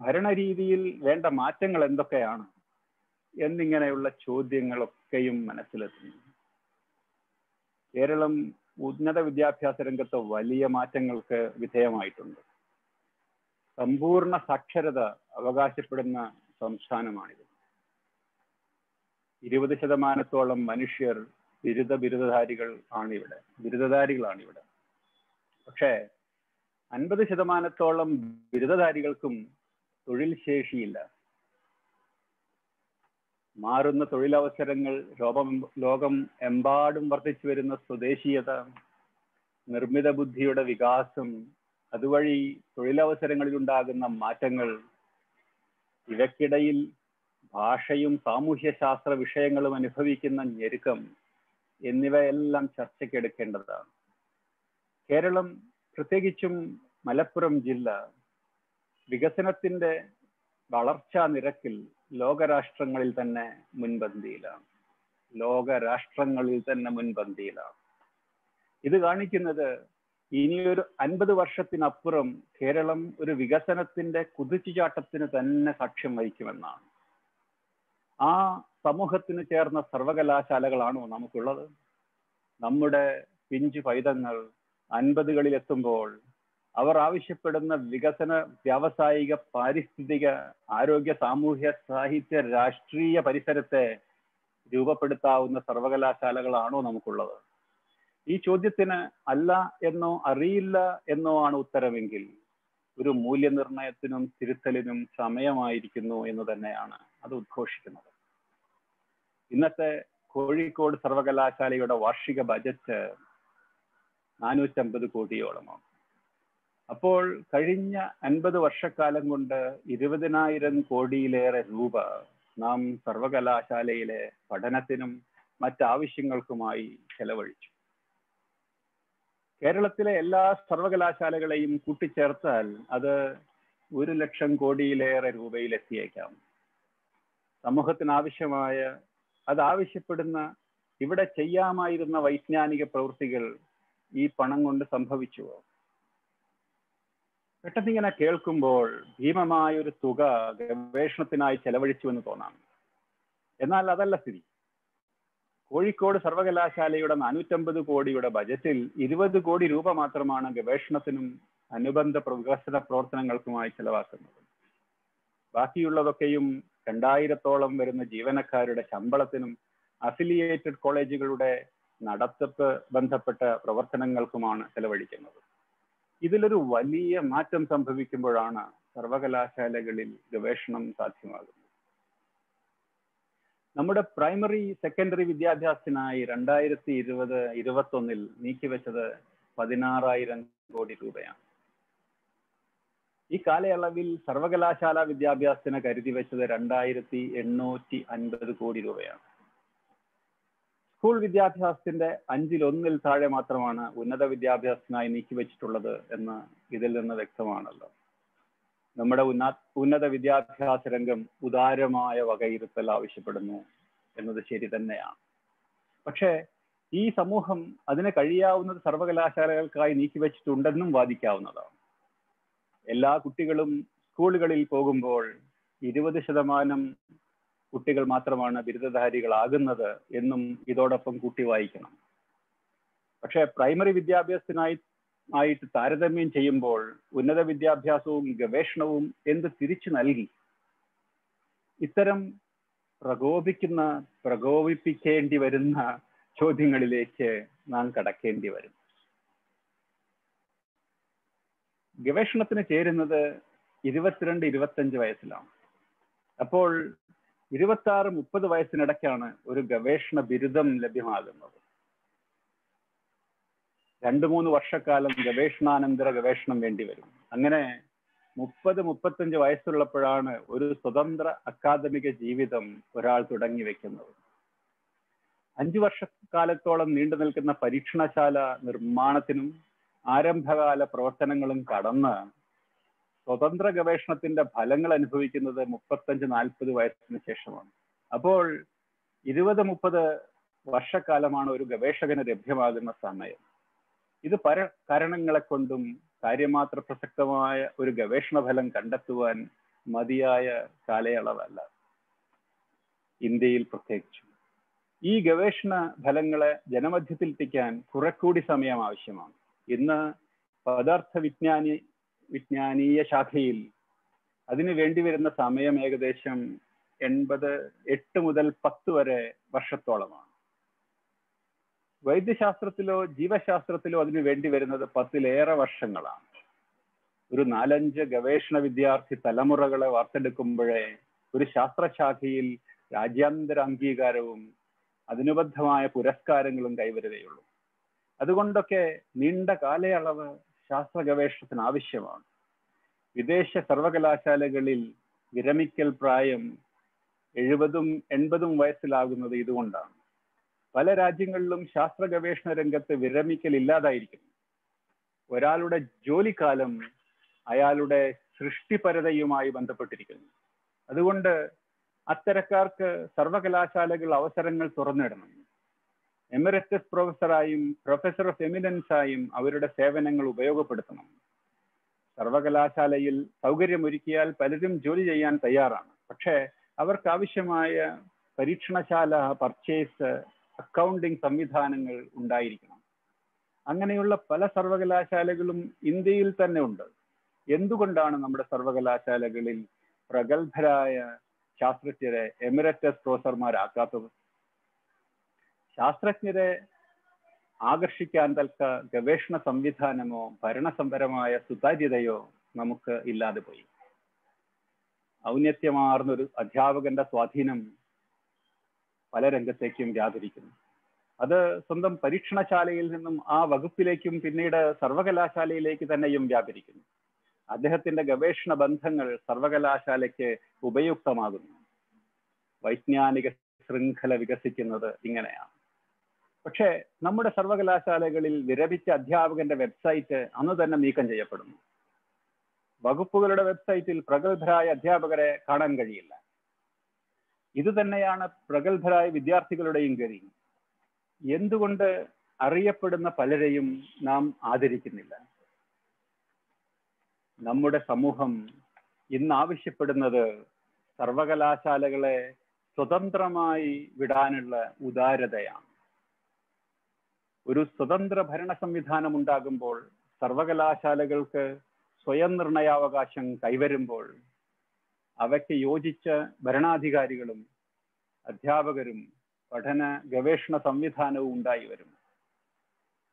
ഭരണരീതിയിൽ വേണ്ട മാറ്റങ്ങൾ എന്തൊക്കെയാണ്? എന്നിങ്ങനെയുള്ള ചോദ്യങ്ങളൊക്കെയും മനസ്സിലെത്തുന്നു. കേരളം ഉന്നത വിദ്യാഭ്യാസ രംഗത്ത് വലിയ മാറ്റങ്ങൾക്ക് വിധേയമായിട്ടുണ്ട്. സമ്പൂർണ സാക്ഷരത അവകാശപ്പെടുന്ന സംസ്ഥാനമാണിത്. ഇരുപത് ശതമാനത്തോളം മനുഷ്യർ ബിരുദ ബിരുദധാരികൾ ആണ് ഇവിടെ ബിരുദധാരികളാണ് ഇവിടെ പക്ഷേ അൻപത് ശതമാനത്തോളം ബിരുദധാരികൾക്കും തൊഴിൽ ശേഷിയില്ല. മാറുന്ന തൊഴിലവസരങ്ങൾ ലോകം ലോകം എമ്പാടും വർദ്ധിച്ചു വരുന്ന സ്വദേശീയത നിർമ്മിത ബുദ്ധിയുടെ വികാസം അതുവഴി തൊഴിലവസരങ്ങളിൽ ഉണ്ടാകുന്ന മാറ്റങ്ങൾ ഇവയ്ക്കിടയിൽ ഭാഷയും സാമൂഹ്യശാസ്ത്ര വിഷയങ്ങളും അനുഭവിക്കുന്ന ഞെരുക്കം എന്നിവയെല്ലാം ചർച്ചയ്ക്കെടുക്കേണ്ടതാണ് കേരളം പ്രത്യേകിച്ചും മലപ്പുറം ജില്ല വികസനത്തിന്റെ വളർച്ചാ നിരക്കിൽ ലോകരാഷ്ട്രങ്ങളിൽ തന്നെ മുൻപന്തിയിലാണ്. ലോകരാഷ്ട്രങ്ങളിൽ തന്നെ മുൻപന്തിയിലാണ്. ഇത് കാണിക്കുന്നത് ഇനിയൊരു അൻപത് വർഷത്തിനപ്പുറം കേരളം ഒരു വികസനത്തിന്റെ കുതിച്ചുചാട്ടത്തിന് തന്നെ സാക്ഷ്യം വഹിക്കുമെന്നാണ്. ആ സമൂഹത്തിന് ചേർന്ന സർവകലാശാലകളാണോ നമുക്കുള്ളത്? നമ്മുടെ പിഞ്ചു പൈതങ്ങൾ അൻപതുകളിൽ എത്തുമ്പോൾ അവർ ആവശ്യപ്പെടുന്ന വികസന വ്യാവസായിക പാരിസ്ഥിതിക ആരോഗ്യ സാമൂഹ്യ സാഹിത്യ രാഷ്ട്രീയ പരിസരത്തെ രൂപപ്പെടുത്താവുന്ന സർവകലാശാലകളാണോ നമുക്കുള്ളത്? ഈ ചോദ്യത്തിന് അല്ല എന്നോ അറിയില്ല എന്നോ ആണ് ഉത്തരമെങ്കിൽ ഒരു മൂല്യനിർണയത്തിനും തിരുത്തലിനും സമയമായിരിക്കുന്നു എന്ന് തന്നെയാണ്. അത് ഉദ്ഘോഷിക്കുന്നത്. ഇന്നത്തെ കോഴിക്കോട് സർവകലാശാലയുടെ വാർഷിക ബജറ്റ് നാനൂറ്റമ്പത് കോടിയോളമാണ്. അപ്പോൾ കഴിഞ്ഞ അൻപത് വർഷക്കാലം കൊണ്ട് ഇരുപതിനായിരം കോടിയിലേറെ രൂപ നാം സർവകലാശാലയിലെ പഠനത്തിനും മറ്റാവശ്യങ്ങൾക്കുമായി ചെലവഴിച്ചു. കേരളത്തിലെ എല്ലാ സർവകലാശാലകളെയും കൂട്ടിച്ചേർത്താൽ അത് ഒരു ലക്ഷം കോടിയിലേറെ രൂപയിൽ എത്തിയേക്കാം സമൂഹത്തിന് ആവശ്യമായ അതാവശ്യപ്പെടുന്ന ഇവിടെ ചെയ്യാമായിരുന്ന വൈജ്ഞാനിക പ്രവൃത്തികൾ ഈ പണം കൊണ്ട് സംഭവിച്ചുവോ? പെട്ടെന്ന് ഇങ്ങനെ കേൾക്കുമ്പോൾ ഭീമമായ ഒരു തുക ഗവേഷണത്തിനായി ചെലവഴിച്ചു എന്ന് തോന്നാം. എന്നാൽ അതല്ല സ്ഥിതി. കോഴിക്കോട് സർവകലാശാലയുടെ നാനൂറ്റമ്പത് കോടിയുടെ ബജറ്റിൽ ഇരുപത് കോടി രൂപ മാത്രമാണ് ഗവേഷണത്തിനും അനുബന്ധ വികസന പ്രവർത്തനങ്ങൾക്കുമായി ചെലവാക്കുന്നത്. ബാക്കിയുള്ളതൊക്കെയും രണ്ടായിരത്തോളം വരുന്ന ജീവനക്കാരുടെ ശമ്പളത്തിനും അഫിലിയേറ്റഡ് കോളേജുകളുടെ നടത്തിപ്പ് ബന്ധപ്പെട്ട പ്രവർത്തനങ്ങൾക്കുമാണ് ചെലവഴിക്കുന്നത്. ഇതിലൊരു വലിയ മാറ്റം സംഭവിക്കുമ്പോഴാണ് സർവകലാശാലകളിൽ ഗവേഷണം സാധ്യമാകുന്നത്. നമ്മുടെ പ്രൈമറി സെക്കൻഡറി വിദ്യാഭ്യാസത്തിനായി രണ്ടായിരത്തി ഇരുപത് ഇരുപത്തൊന്നിൽ നീക്കിവെച്ചത് പതിനാറായിരം കോടി രൂപയാണ്. ഈ കാലയളവിൽ സർവകലാശാല വിദ്യാഭ്യാസത്തിന് കരുതി വെച്ചത് രണ്ടായിരത്തി എണ്ണൂറ്റി അൻപത് കോടി രൂപയാണ്. സ്കൂൾ വിദ്യാഭ്യാസത്തിന്റെ അഞ്ചിലൊന്നിൽ താഴെ മാത്രമാണ് ഉന്നത വിദ്യാഭ്യാസത്തിനായി നീക്കിവെച്ചിട്ടുള്ളത് എന്ന് ഇതിൽ നിന്ന് വ്യക്തമാണല്ലോ. നമ്മുടെ ഉന്ന ഉന്നത വിദ്യാഭ്യാസ രംഗം ഉദാരമായ വകയിരുത്തൽ ആവശ്യപ്പെടുന്നു എന്നത് ശരി തന്നെയാണ്. പക്ഷേ ഈ സമൂഹം അതിന് കഴിയാവുന്നത് സർവകലാശാലകൾക്കായി നീക്കിവെച്ചിട്ടുണ്ടെന്നും വാദിക്കാവുന്നതാണ്. എല്ലാ കുട്ടികളും സ്കൂളുകളിൽ പോകുമ്പോൾ ഇരുപത് ശതമാനം കുട്ടികൾ മാത്രമാണ് ബിരുദധാരികളാകുന്നത് എന്നും ഇതോടൊപ്പം കൂട്ടി വായിക്കണം. പക്ഷേ പ്രൈമറി വിദ്യാഭ്യാസത്തിനായി ആയിട്ട് താരതമ്യം ചെയ്യുമ്പോൾ ഉന്നത വിദ്യാഭ്യാസവും ഗവേഷണവും എന്ത് തിരിച്ചു നൽകി? ഇത്തരം പ്രകോപിക്കുന്ന പ്രകോപിപ്പിക്കേണ്ടി വരുന്ന ചോദ്യങ്ങളിലേക്ക് നാം കടക്കേണ്ടി വരും. ഗവേഷണത്തിന് ചേരുന്നത് ഇരുപത്തിരണ്ട് ഇരുപത്തഞ്ച് വയസ്സിലാണ്. അപ്പോൾ ഇരുപത്തി ആറ് മുപ്പത് വയസ്സിനിടയ്ക്കാണ് ഒരു ഗവേഷണ ബിരുദം ലഭ്യമാകുന്നത്. രണ്ടു മൂന്ന് വർഷക്കാലം ഗവേഷണാനന്തര ഗവേഷണം വേണ്ടി വരും. അങ്ങനെ മുപ്പത് മുപ്പത്തഞ്ച് വയസ്സുള്ളപ്പോഴാണ് ഒരു സ്വതന്ത്ര അക്കാദമിക ജീവിതം ഒരാൾ തുടങ്ങി വെക്കുന്നത്. അഞ്ചു വർഷക്കാലത്തോളം നീണ്ടു നിൽക്കുന്ന പരീക്ഷണശാല നിർമ്മാണത്തിനും ആരംഭകാല പ്രവർത്തനങ്ങളും കടന്ന് സ്വതന്ത്ര ഗവേഷണത്തിന്റെ ഫലങ്ങൾ അനുഭവിക്കുന്നത് മുപ്പത്തഞ്ച് നാൽപ്പത് വയസ്സിന് ശേഷമാണ്. അപ്പോൾ ഇരുപത് മുപ്പത് വർഷക്കാലമാണ് ഒരു ഗവേഷകന് ലഭ്യമാകുന്ന സമയം. ഇത് പല കാരണങ്ങളെ കൊണ്ടും കാര്യമാത്ര പ്രസക്തമായ ഒരു ഗവേഷണ ഫലം കണ്ടെത്തുവാൻ മതിയായ കാലയളവല്ല. ഇന്ത്യയിൽ പ്രത്യേകിച്ചും. ഈ ഗവേഷണ ഫലങ്ങളെ ജനമധ്യത്തിലെത്തിക്കാൻ കുറെ കൂടി സമയം ആവശ്യമാണ്. ഇന്ന് പദാർത്ഥ വിജ്ഞാനി വിജ്ഞാനീയ ശാഖയിൽ അതിനു വേണ്ടി വരുന്ന സമയം ഏകദേശം എൺപത് എട്ട് മുതൽ പത്ത് വരെ വർഷത്തോളമാണ്. വൈദ്യശാസ്ത്രത്തിലോ ജീവശാസ്ത്രത്തിലോ അതിനു വേണ്ടി വരുന്നത് പത്തിലേറെ വർഷങ്ങളാണ്. ഒരു നാലഞ്ച് ഗവേഷണ വിദ്യാർത്ഥി തലമുറകളെ വാർത്തെടുക്കുമ്പോഴേ ഒരു ശാസ്ത്രശാഖയിൽ രാജ്യാന്തര അംഗീകാരവും അതിനുബദ്ധമായ പുരസ്കാരങ്ങളും കൈവരുകയുള്ളൂ. അതുകൊണ്ടൊക്കെ നീണ്ട കാലയളവ് ശാസ്ത്ര ഗവേഷണത്തിന് ആവശ്യമാണ്. വിദേശ സർവകലാശാലകളിൽ വിരമിക്കൽ പ്രായം എഴുപതും എൺപതും വയസ്സിലാകുന്നത് ഇതുകൊണ്ടാണ്. പല രാജ്യങ്ങളിലും ശാസ്ത്ര ഗവേഷണ രംഗത്ത് വിരമിക്കൽ ഇല്ലാതായിരിക്കുന്നു ഒരാളുടെ ജോലിക്കാലം അയാളുടെ സൃഷ്ടിപരതയുമായി ബന്ധപ്പെട്ടിരിക്കുന്നു. അതുകൊണ്ട് അത്തരക്കാർക്ക് സർവകലാശാലകൾ അവസരങ്ങൾ തുറന്നിടണം. എമിററ്റസ് പ്രൊഫസറായും പ്രൊഫസർ ഓഫ് എമിനൻസ് ആയും അവരുടെ സേവനങ്ങൾ ഉപയോഗപ്പെടുത്തണം. സർവകലാശാലയിൽ സൗകര്യമൊരുക്കിയാൽ പലരും ജോലി ചെയ്യാൻ തയ്യാറാണ്. പക്ഷേ അവർക്ക് ആവശ്യമായ പരീക്ഷണശാല പർച്ചേസ് അക്കൗണ്ടിംഗ് സംവിധാനങ്ങൾ ഉണ്ടായിരിക്കണം. അങ്ങനെയുള്ള പല സർവകലാശാലകളും ഇന്ത്യയിൽ തന്നെ ഉണ്ട്. എന്തുകൊണ്ടാണ് നമ്മുടെ സർവകലാശാലകളിൽ പ്രഗത്ഭരായ ശാസ്ത്രജ്ഞരെ എമിററ്റസ് പ്രൊഫസർമാരാക്കാത്തത്? ശാസ്ത്രജ്ഞരെ ആകർഷിക്കാൻ തൽക്ക ഗവേഷണ സംവിധാനമോ ഭരണസമ്പരമായ സുതാര്യതയോ നമുക്ക് ഇല്ലാതെ പോയി. ഔന്നത്യമാർന്നൊരു അധ്യാപകന്റെ സ്വാധീനം പല രംഗത്തേക്കും വ്യാപരിക്കുന്നു. അത് സ്വന്തം പരീക്ഷണശാലയിൽ നിന്നും ആ വകുപ്പിലേക്കും പിന്നീട് സർവകലാശാലയിലേക്ക് തന്നെയും വ്യാപരിക്കുന്നു. അദ്ദേഹത്തിന്റെ ഗവേഷണ ബന്ധങ്ങൾ സർവകലാശാലയ്ക്ക് ഉപയുക്തമാകുന്നു. വൈജ്ഞാനിക ശൃംഖല വികസിക്കുന്നത് ഇങ്ങനെയാണ്. പക്ഷേ നമ്മുടെ സർവകലാശാലകളിൽ വിരമിച്ച അധ്യാപകന്റെ വെബ്സൈറ്റ് അന്ന് തന്നെ നീക്കം ചെയ്യപ്പെടുന്നു. വകുപ്പുകളുടെ വെബ്സൈറ്റിൽ പ്രഗത്ഭരായ അധ്യാപകരെ കാണാൻ കഴിയില്ല. ഇത് തന്നെയാണ് പ്രഗത്ഭരായ വിദ്യാർത്ഥികളുടെയും ഗതി. എന്തുകൊണ്ട് അറിയപ്പെടുന്ന പലരെയും നാം ആദരിക്കുന്നില്ല? നമ്മുടെ സമൂഹം ഇന്ന് ആവശ്യപ്പെടുന്നത് സർവകലാശാലകളെ സ്വതന്ത്രമായി വിടാനുള്ള ഉദാരതയാണ്. ഒരു സ്വതന്ത്ര ഭരണ സംവിധാനം ഉണ്ടാകുമ്പോൾ സർവകലാശാലകൾക്ക് സ്വയം നിർണയാവകാശം കൈവരുമ്പോൾ അവയ്ക്ക് യോജിച്ച ഭരണാധികാരികളും അധ്യാപകരും പഠന ഗവേഷണ സംവിധാനവും ഉണ്ടായി വരും.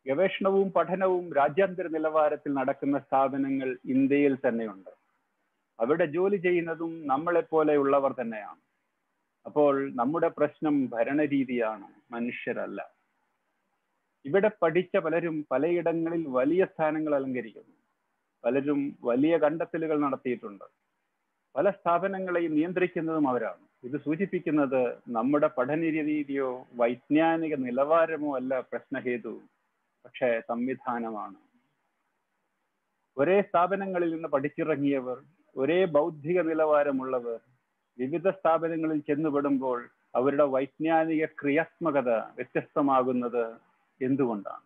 ഗവേഷണവും പഠനവും രാജ്യാന്തര നിലവാരത്തിൽ നടക്കുന്ന സ്ഥാപനങ്ങൾ ഇന്ത്യയിൽ തന്നെയുണ്ട്. അവിടെ ജോലി ചെയ്യുന്നതും നമ്മളെപ്പോലെയുള്ളവർ തന്നെയാണ്. അപ്പോൾ നമ്മുടെ പ്രശ്നം ഭരണരീതിയാണ് മനുഷ്യരല്ല. ഇവിടെ പഠിച്ച പലരും പലയിടങ്ങളിൽ വലിയ സ്ഥാനങ്ങൾ അലങ്കരിക്കുന്നു. പലരും വലിയ കണ്ടെത്തലുകൾ നടത്തിയിട്ടുണ്ട്. പല സ്ഥാപനങ്ങളെയും നിയന്ത്രിക്കുന്നതും അവരാണ്. ഇത് സൂചിപ്പിക്കുന്നത് നമ്മുടെ പഠന രീതിയോ വൈജ്ഞാനിക നിലവാരമോ അല്ല പ്രശ്നഹേതു പക്ഷേ സംവിധാനമാണ്. ഒരേ സ്ഥാപനങ്ങളിൽ നിന്ന് പഠിച്ചിറങ്ങിയവർ ഒരേ ബൗദ്ധിക നിലവാരമുള്ളവർ വിവിധ സ്ഥാപനങ്ങളിൽ ചെന്നുപെടുമ്പോൾ അവരുടെ വൈജ്ഞാനിക ക്രിയാത്മകത വ്യത്യസ്തമാകുന്നത് എന്തുകൊണ്ടാണ്?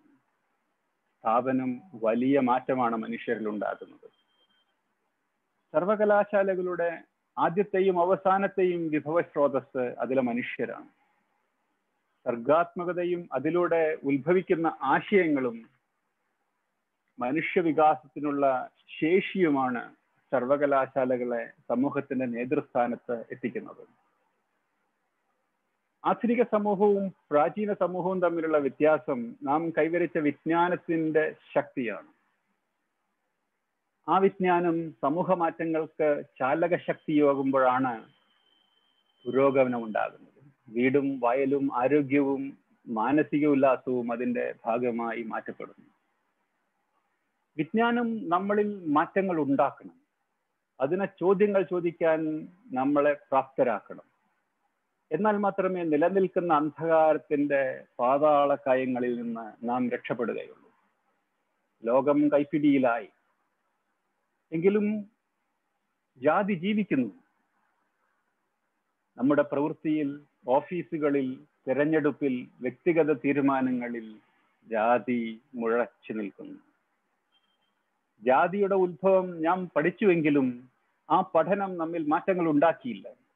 സ്ഥാപനം വലിയ മാറ്റമാണ് മനുഷ്യരിൽ ഉണ്ടാകുന്നത് സർവകലാശാലകളുടെ ആദ്യത്തെയും അവസാനത്തെയും വിഭവ സ്രോതസ് അതിലെ മനുഷ്യരാണ്. സർഗാത്മകതയും അതിലൂടെ ഉത്ഭവിക്കുന്ന ആശയങ്ങളും മനുഷ്യവികാസത്തിനുള്ള ശേഷിയുമാണ് സർവകലാശാലകളെ സമൂഹത്തിന്റെ നേതൃസ്ഥാനത്ത് എത്തിക്കുന്നത്. ആധുനിക സമൂഹവും പ്രാചീന സമൂഹവും തമ്മിലുള്ള വ്യത്യാസം നാം കൈവരിച്ച വിജ്ഞാനത്തിന്റെ ശക്തിയാണ്. ആ വിജ്ഞാനം സമൂഹ മാറ്റങ്ങൾക്ക് ചാലക ശക്തിയാകുമ്പോഴാണ് പുരോഗമനം ഉണ്ടാകുന്നത്. വീടും വയലും ആരോഗ്യവും മാനസിക ഉല്ലാസവും അതിന്റെ ഭാഗമായി മാറ്റപ്പെടുന്നു. വിജ്ഞാനം നമ്മളിൽ മാറ്റങ്ങൾ ഉണ്ടാക്കണം അതിനെ ചോദ്യങ്ങൾ ചോദിക്കാൻ നമ്മളെ പ്രാപ്തരാക്കണം. എന്നാൽ മാത്രമേ നിലനിൽക്കുന്ന അന്ധകാരത്തിന്റെ പാതാള കയങ്ങളിൽ നിന്ന് നാം രക്ഷപ്പെടുകയുള്ളൂ. ലോകം കൈപ്പിടിയിലായി. എങ്കിലും ജാതി ജീവിക്കുന്നു. നമ്മുടെ പ്രവൃത്തിയിൽ ഓഫീസുകളിൽ തിരഞ്ഞെടുപ്പിൽ വ്യക്തിഗത തീരുമാനങ്ങളിൽ ജാതി മുഴച്ചു നിൽക്കുന്നു. ജാതിയുടെ ഉത്ഭവം ഞാൻ പഠിച്ചുവെങ്കിലും ആ പഠനം നമ്മിൽ മാറ്റങ്ങൾ ഉണ്ടാക്കിയില്ല.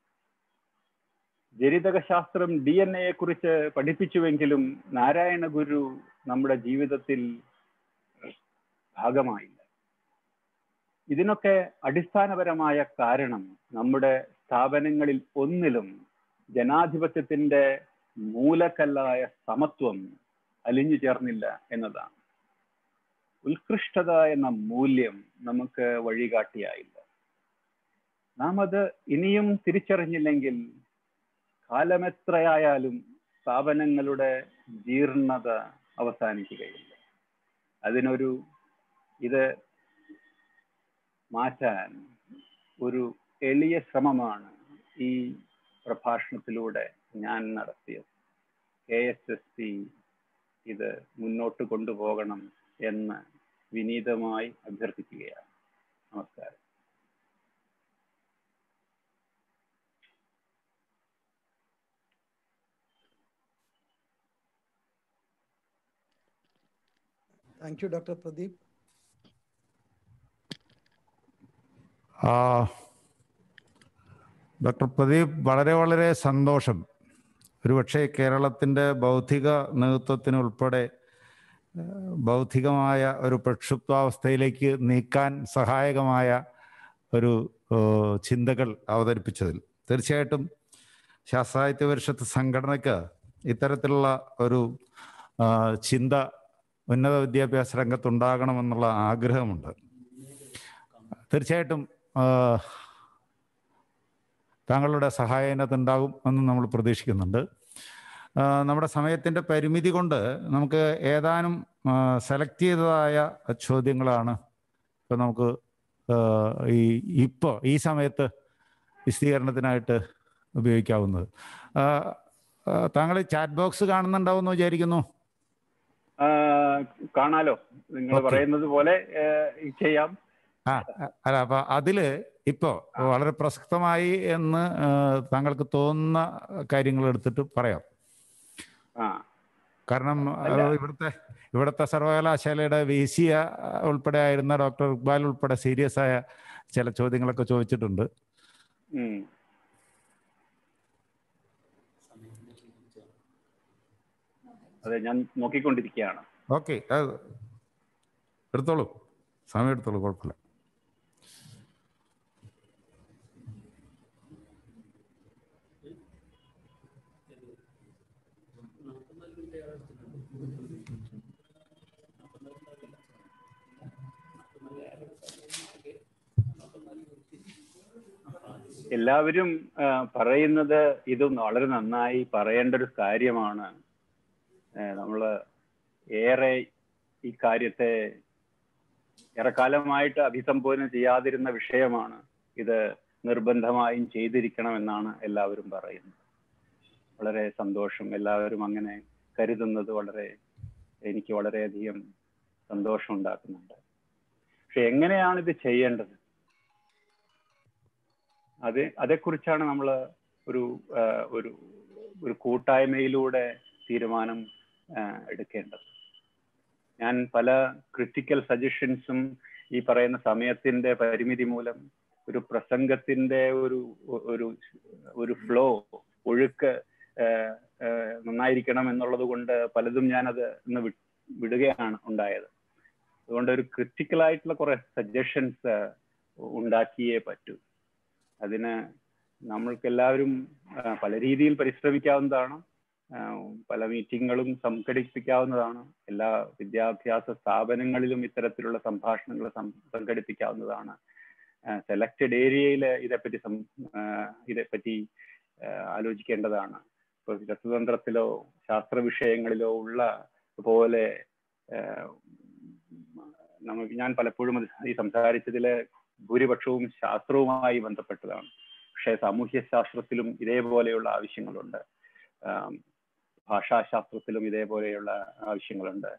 ജനിതക ശാസ്ത്രം ഡി എൻ എയെ കുറിച്ച് പഠിപ്പിച്ചുവെങ്കിലും നാരായണ ഗുരു നമ്മുടെ ജീവിതത്തിൽ ഭാഗമായില്ല. ഇതിനൊക്കെ അടിസ്ഥാനപരമായ കാരണം നമ്മുടെ സ്ഥാപനങ്ങളിൽ ഒന്നിലും ജനാധിപത്യത്തിന്റെ മൂലക്കല്ലായ സമത്വം അലിഞ്ഞു ചേർന്നില്ല എന്നതാണ്. ഉത്കൃഷ്ടത എന്ന മൂല്യം നമുക്ക് വഴികാട്ടിയായില്ല. നാം അത് ഇനിയും തിരിച്ചറിഞ്ഞില്ലെങ്കിൽ കാലമെത്രയായാലും സ്ഥാപനങ്ങളുടെ ജീർണത അവസാനിക്കുകയില്ല. അതിനൊരു ഇത് മാറ്റാൻ ഒരു എളിയ ശ്രമമാണ് ഈ പ്രഭാഷണത്തിലൂടെ ഞാൻ നടത്തിയത്. കെ എസ് എസ് പി ഇത് മുന്നോട്ട് കൊണ്ടുപോകണം എന്ന് വിനീതമായി അഭ്യർത്ഥിക്കുകയാണ്. നമസ്കാരം. Thank you doctor Pradeep doctor Pradeep വളരെ വളരെ സന്തോഷം. ഒരുപക്ഷെ കേരളത്തിന്റെ ബൗദ്ധിക നേതൃത്വത്തിന് ഉൾപ്പെടെ ബൗദ്ധികമായ ഒരു പ്രക്ഷുബ്ധാവസ്ഥയിലേക്ക് നീക്കാൻ സഹായകമായ ഒരു ചിന്തകൾ അവതരിപ്പിച്ചതിൽ. തീർച്ചയായിട്ടും ശാസ്ത്രാഹിത്യ പരിഷത്ത് സംഘടനയ്ക്ക് ഇത്തരത്തിലുള്ള ഒരു ചിന്ത ഉന്നത വിദ്യാഭ്യാസ രംഗത്തുണ്ടാകണമെന്നുള്ള ആഗ്രഹമുണ്ട്. തീർച്ചയായിട്ടും താങ്കളുടെ സഹായം എന്ന് നമ്മൾ പ്രതീക്ഷിക്കുന്നുണ്ട്. നമ്മുടെ സമയത്തിന്റെ പരിമിതി കൊണ്ട് നമുക്ക് ഏതാനും സെലക്ട് ചെയ്തതായ ചോദ്യങ്ങളാണ് ഇപ്പം നമുക്ക് ഈ ഇപ്പോൾ ഈ സമയത്ത് വിശദീകരണത്തിനായിട്ട് ഉപയോഗിക്കാവുന്നത്. താങ്കൾ ചാറ്റ് ബോക്സ് കാണുന്നുണ്ടാവുമെന്ന് വിചാരിക്കുന്നു? കാണാലോ. നിങ്ങൾ പറയുന്നത് പോലെ ചെയ്യാം. അല്ല അപ്പൊ അതിൽ ഇപ്പോ വളരെ പ്രസക്തമായി എന്ന് താങ്കൾക്ക് തോന്നുന്ന കാര്യങ്ങൾ എടുത്തിട്ട് പറയാം. കാരണം ഇവിടുത്തെ ഇവിടുത്തെ സർവകലാശാലയുടെ വേശിയ ഉൾപ്പെടെ ആയിരുന്ന ഡോക്ടർ ഇക്ബാൽ ഉൾപ്പെടെ സീരിയസ് ആയ ചില ചോദ്യങ്ങളൊക്കെ ചോദിച്ചിട്ടുണ്ട്. അതെ ഞാൻ നോക്കിക്കൊണ്ടിരിക്കുകയാണ്. ഓക്കെ എടുത്തോളൂ. സമയം എടുത്തോളൂ കുഴപ്പമില്ല. എല്ലാവരും പറയുന്നത് ഇത് വളരെ നന്നായി പറയേണ്ട ഒരു കാര്യമാണ്. ഏ, നമ്മൾ ഏറെ ഈ കാര്യത്തെ ഏറെക്കാലമായിട്ട് അഭിസംബോധന ചെയ്യാതിരുന്ന വിഷയമാണ് ഇത് നിർബന്ധമായും ചെയ്തിരിക്കണമെന്നാണ് എല്ലാവരും പറയുന്നത്. വളരെ സന്തോഷം. എല്ലാവരും അങ്ങനെ കരുതുന്നത് വളരെ എനിക്ക് വളരെയധികം സന്തോഷം ഉണ്ടാക്കുന്നുണ്ട് പക്ഷെ എങ്ങനെയാണ് ഇത് ചെയ്യേണ്ടത്? അത് അതേക്കുറിച്ചാണ് നമ്മൾ ഒരു ഒരു ഒരു കൂട്ടായ്മയിലൂടെ തീരുമാനം എടുക്കേണ്ടത്. ഞാൻ പല ക്രിട്ടിക്കൽ സജഷൻസും ഈ പറയുന്ന സമയത്തിന്റെ പരിമിതി മൂലം ഒരു പ്രസംഗത്തിന്റെ ഒരു ഒരു ഒരു ഫ്ലോ ഒഴുക്ക് നന്നായിരിക്കണം എന്നുള്ളത് കൊണ്ട് പലതും ഞാനത് ഇന്ന് വിടുകയാണ് ഉണ്ടായത്. അതുകൊണ്ട് ഒരു ക്രിട്ടിക്കൽ ആയിട്ടുള്ള കുറെ സജഷൻസ് ഉണ്ടാക്കിയേ പറ്റൂ. അതിന് നമ്മൾക്ക് എല്ലാവരും പല രീതിയിൽ പരിശ്രമിക്കാവുന്നതാണ്. പല മീറ്റിങ്ങുകളും സംഘടിപ്പിക്കാവുന്നതാണ്. എല്ലാ വിദ്യാഭ്യാസ സ്ഥാപനങ്ങളിലും ഇത്തരത്തിലുള്ള സംഭാഷണങ്ങൾ സംഘടിപ്പിക്കാവുന്നതാണ്. സെലക്റ്റഡ് ഏരിയയിൽ ഇതേപ്പറ്റി സം ഇതേപ്പറ്റി ആലോചിക്കേണ്ടതാണ്. ഇപ്പോൾ രസതന്ത്രത്തിലോ ശാസ്ത്ര വിഷയങ്ങളിലോ ഉള്ള പോലെ നമുക്ക് ഞാൻ പലപ്പോഴും ഈ സംസാരിച്ചതിലെ ഭൂരിപക്ഷവും ശാസ്ത്രവുമായി ബന്ധപ്പെട്ടതാണ്. പക്ഷേ സാമൂഹ്യ ശാസ്ത്രത്തിലും ഇതേപോലെയുള്ള ആവശ്യങ്ങളുണ്ട്. ഭാഷാശാസ്ത്രത്തിലും ഇതേപോലെയുള്ള ആവശ്യങ്ങളുണ്ട്.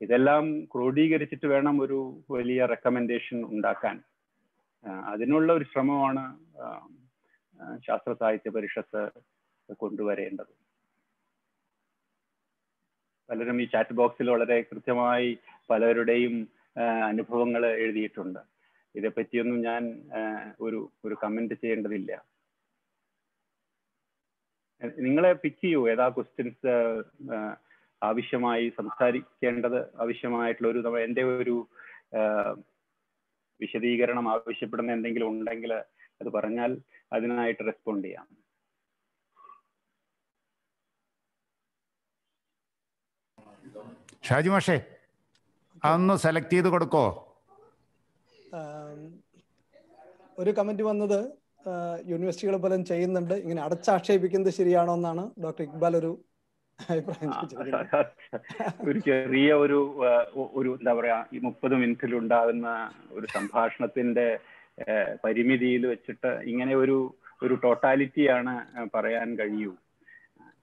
ഇതെല്ലാം ക്രോഡീകരിച്ചിട്ട് വേണം ഒരു വലിയ റെക്കമെൻഡേഷൻ ഉണ്ടാക്കാൻ. അതിനുള്ള ഒരു ശ്രമമാണ് ശാസ്ത്ര സാഹിത്യ പരിഷത്ത് കൊണ്ടുവരേണ്ടത്. പലരും ഈ ചാറ്റ് ബോക്സിൽ വളരെ കൃത്യമായി പലരുടെയും അനുഭവങ്ങൾ എഴുതിയിട്ടുണ്ട്. ഇതേപ്പറ്റിയൊന്നും ഞാൻ ഒരു ഒരു കമന്റ് ചെയ്യേണ്ടതില്ല. നിങ്ങളെ പിക്ക് ചെയ്യൂ. ഏതാ ക്വസ്റ്റ്യൻസ് ആവശ്യമായി സംസാരിക്കേണ്ടത് ആവശ്യമായിട്ടുള്ള ഒരു എന്റെ എന്റെ ഒരു വിശദീകരണം ആവശ്യപ്പെടുന്ന എന്തെങ്കിലും ഉണ്ടെങ്കിൽ അത് പറഞ്ഞാൽ അതിനായിട്ട് റെസ്പോണ്ട് ചെയ്യാം. ഷാജി മാഷേ അതൊന്ന് സെലക്ട് ചെയ്ത് കൊടുക്കോ? ഒരു കമന്റ് വന്നത് യൂണിവേഴ്സിറ്റികൾ പലരും ചെയ്യുന്നുണ്ട്. ഇങ്ങനെ അടച്ചാക്ഷേപിക്കുന്നത് ശരിയാണോ എന്നാണ് ഡോക്ടർ ഇക്ബാൽ ഒരു ഒരു ചെറിയ ഒരു ഒരു എന്താ പറയാ ഈ മുപ്പത് മിനിറ്റിൽ ഉണ്ടാകുന്ന ഒരു സംഭാഷണത്തിന്റെ പരിമിതിയിൽ വെച്ചിട്ട് ഇങ്ങനെ ഒരു ഒരു ടോട്ടാലിറ്റിയാണ് പറയാൻ കഴിയൂ.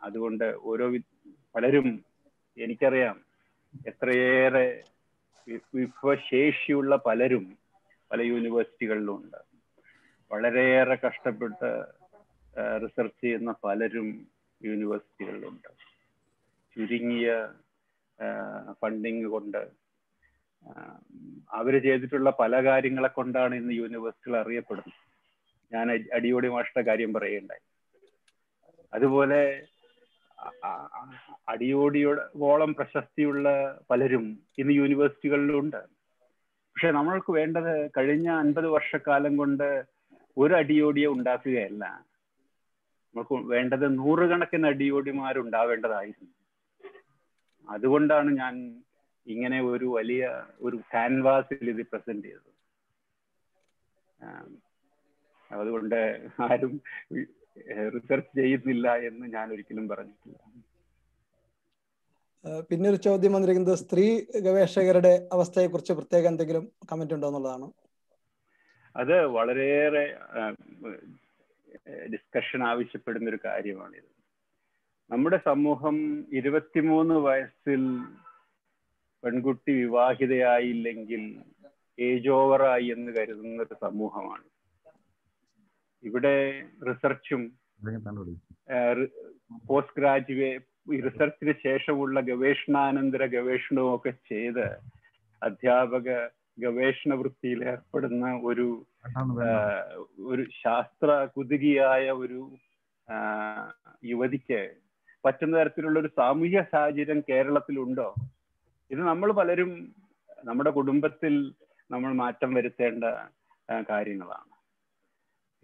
അതുകൊണ്ട് ഓരോ പലരും എനിക്കറിയാം എത്രയേറെ വിഭവശേഷിയുള്ള പലരും പല യൂണിവേഴ്സിറ്റികളിലും ഉണ്ട്. വളരെയേറെ കഷ്ടപ്പെട്ട് റിസർച്ച് ചെയ്യുന്ന പലരും യൂണിവേഴ്സിറ്റികളിലുണ്ട്. ചുരുങ്ങിയ ഫണ്ടിങ് കൊണ്ട് അവർ ചെയ്തിട്ടുള്ള പല കാര്യങ്ങളെ കൊണ്ടാണ് ഇന്ന് യൂണിവേഴ്സിറ്റികൾ അറിയപ്പെടുന്നത്. ഞാൻ അടി- അടിയോടി മാഷ്ട കാര്യം പറയുകയുണ്ടായി. അതുപോലെ അടിയോടിയോളം പ്രശസ്തിയുള്ള പലരും ഇന്ന് യൂണിവേഴ്സിറ്റികളിലുണ്ട് പക്ഷെ നമ്മൾക്ക് വേണ്ടത് കഴിഞ്ഞ അൻപത് വർഷക്കാലം കൊണ്ട് ഒരു അടിയോടിയെ ഉണ്ടാക്കുകയല്ല. നമുക്ക് വേണ്ടത് നൂറുകണക്കിന് അടിയോടിമാരുണ്ടാവേണ്ടതായിരുന്നു. അതുകൊണ്ടാണ് ഞാൻ ഇങ്ങനെ ഒരു വലിയ ഒരു കാൻവാസിൽ ഇത് പ്രസന്റ് ചെയ്തത്. അതുകൊണ്ട് ആരും റിസർച്ച് ചെയ്യുന്നില്ല എന്ന് ഞാൻ ഒരിക്കലും പറഞ്ഞിട്ടില്ല. പിന്നെ ഒരു ചോദ്യം വന്നിരിക്കുന്നത് സ്ത്രീ ഗവേഷകരുടെ അവസ്ഥയെ കുറിച്ച് പ്രത്യേകം എന്തെങ്കിലും കമന്റ് ഉണ്ടോ എന്നുള്ളതാണ്. അത് വളരെയേറെ ഡിസ്കഷൻ ആവശ്യപ്പെടുന്ന ഒരു കാര്യമാണിത്. നമ്മുടെ സമൂഹം ഇരുപത്തിമൂന്ന് വയസ്സിൽ പെൺകുട്ടി വിവാഹിതയായില്ലെങ്കിൽ ഏജ് ഓവറായി എന്ന് കരുതുന്ന ഒരു സമൂഹമാണ്. ഇവിടെ റിസർച്ചും പോസ്റ്റ് ഗ്രാജുവേറ്റ് റിസർച്ചിന് ശേഷമുള്ള ഗവേഷണാനന്തര ഗവേഷണവും ഒക്കെ ചെയ്ത് അധ്യാപക ഗവേഷണ വൃത്തിയിൽ ഏർപ്പെടുന്ന ഒരു ഒരു ശാസ്ത്ര കുതുകിയായ ഒരു യുവതിക്ക് പറ്റുന്ന തരത്തിലുള്ള ഒരു സാമൂഹ്യ സാഹചര്യം കേരളത്തിലുണ്ടോ? ഇത് നമ്മൾ പലരും നമ്മുടെ കുടുംബത്തിൽ നമ്മൾ മാറ്റം വരുത്തേണ്ട കാര്യങ്ങളാണ്.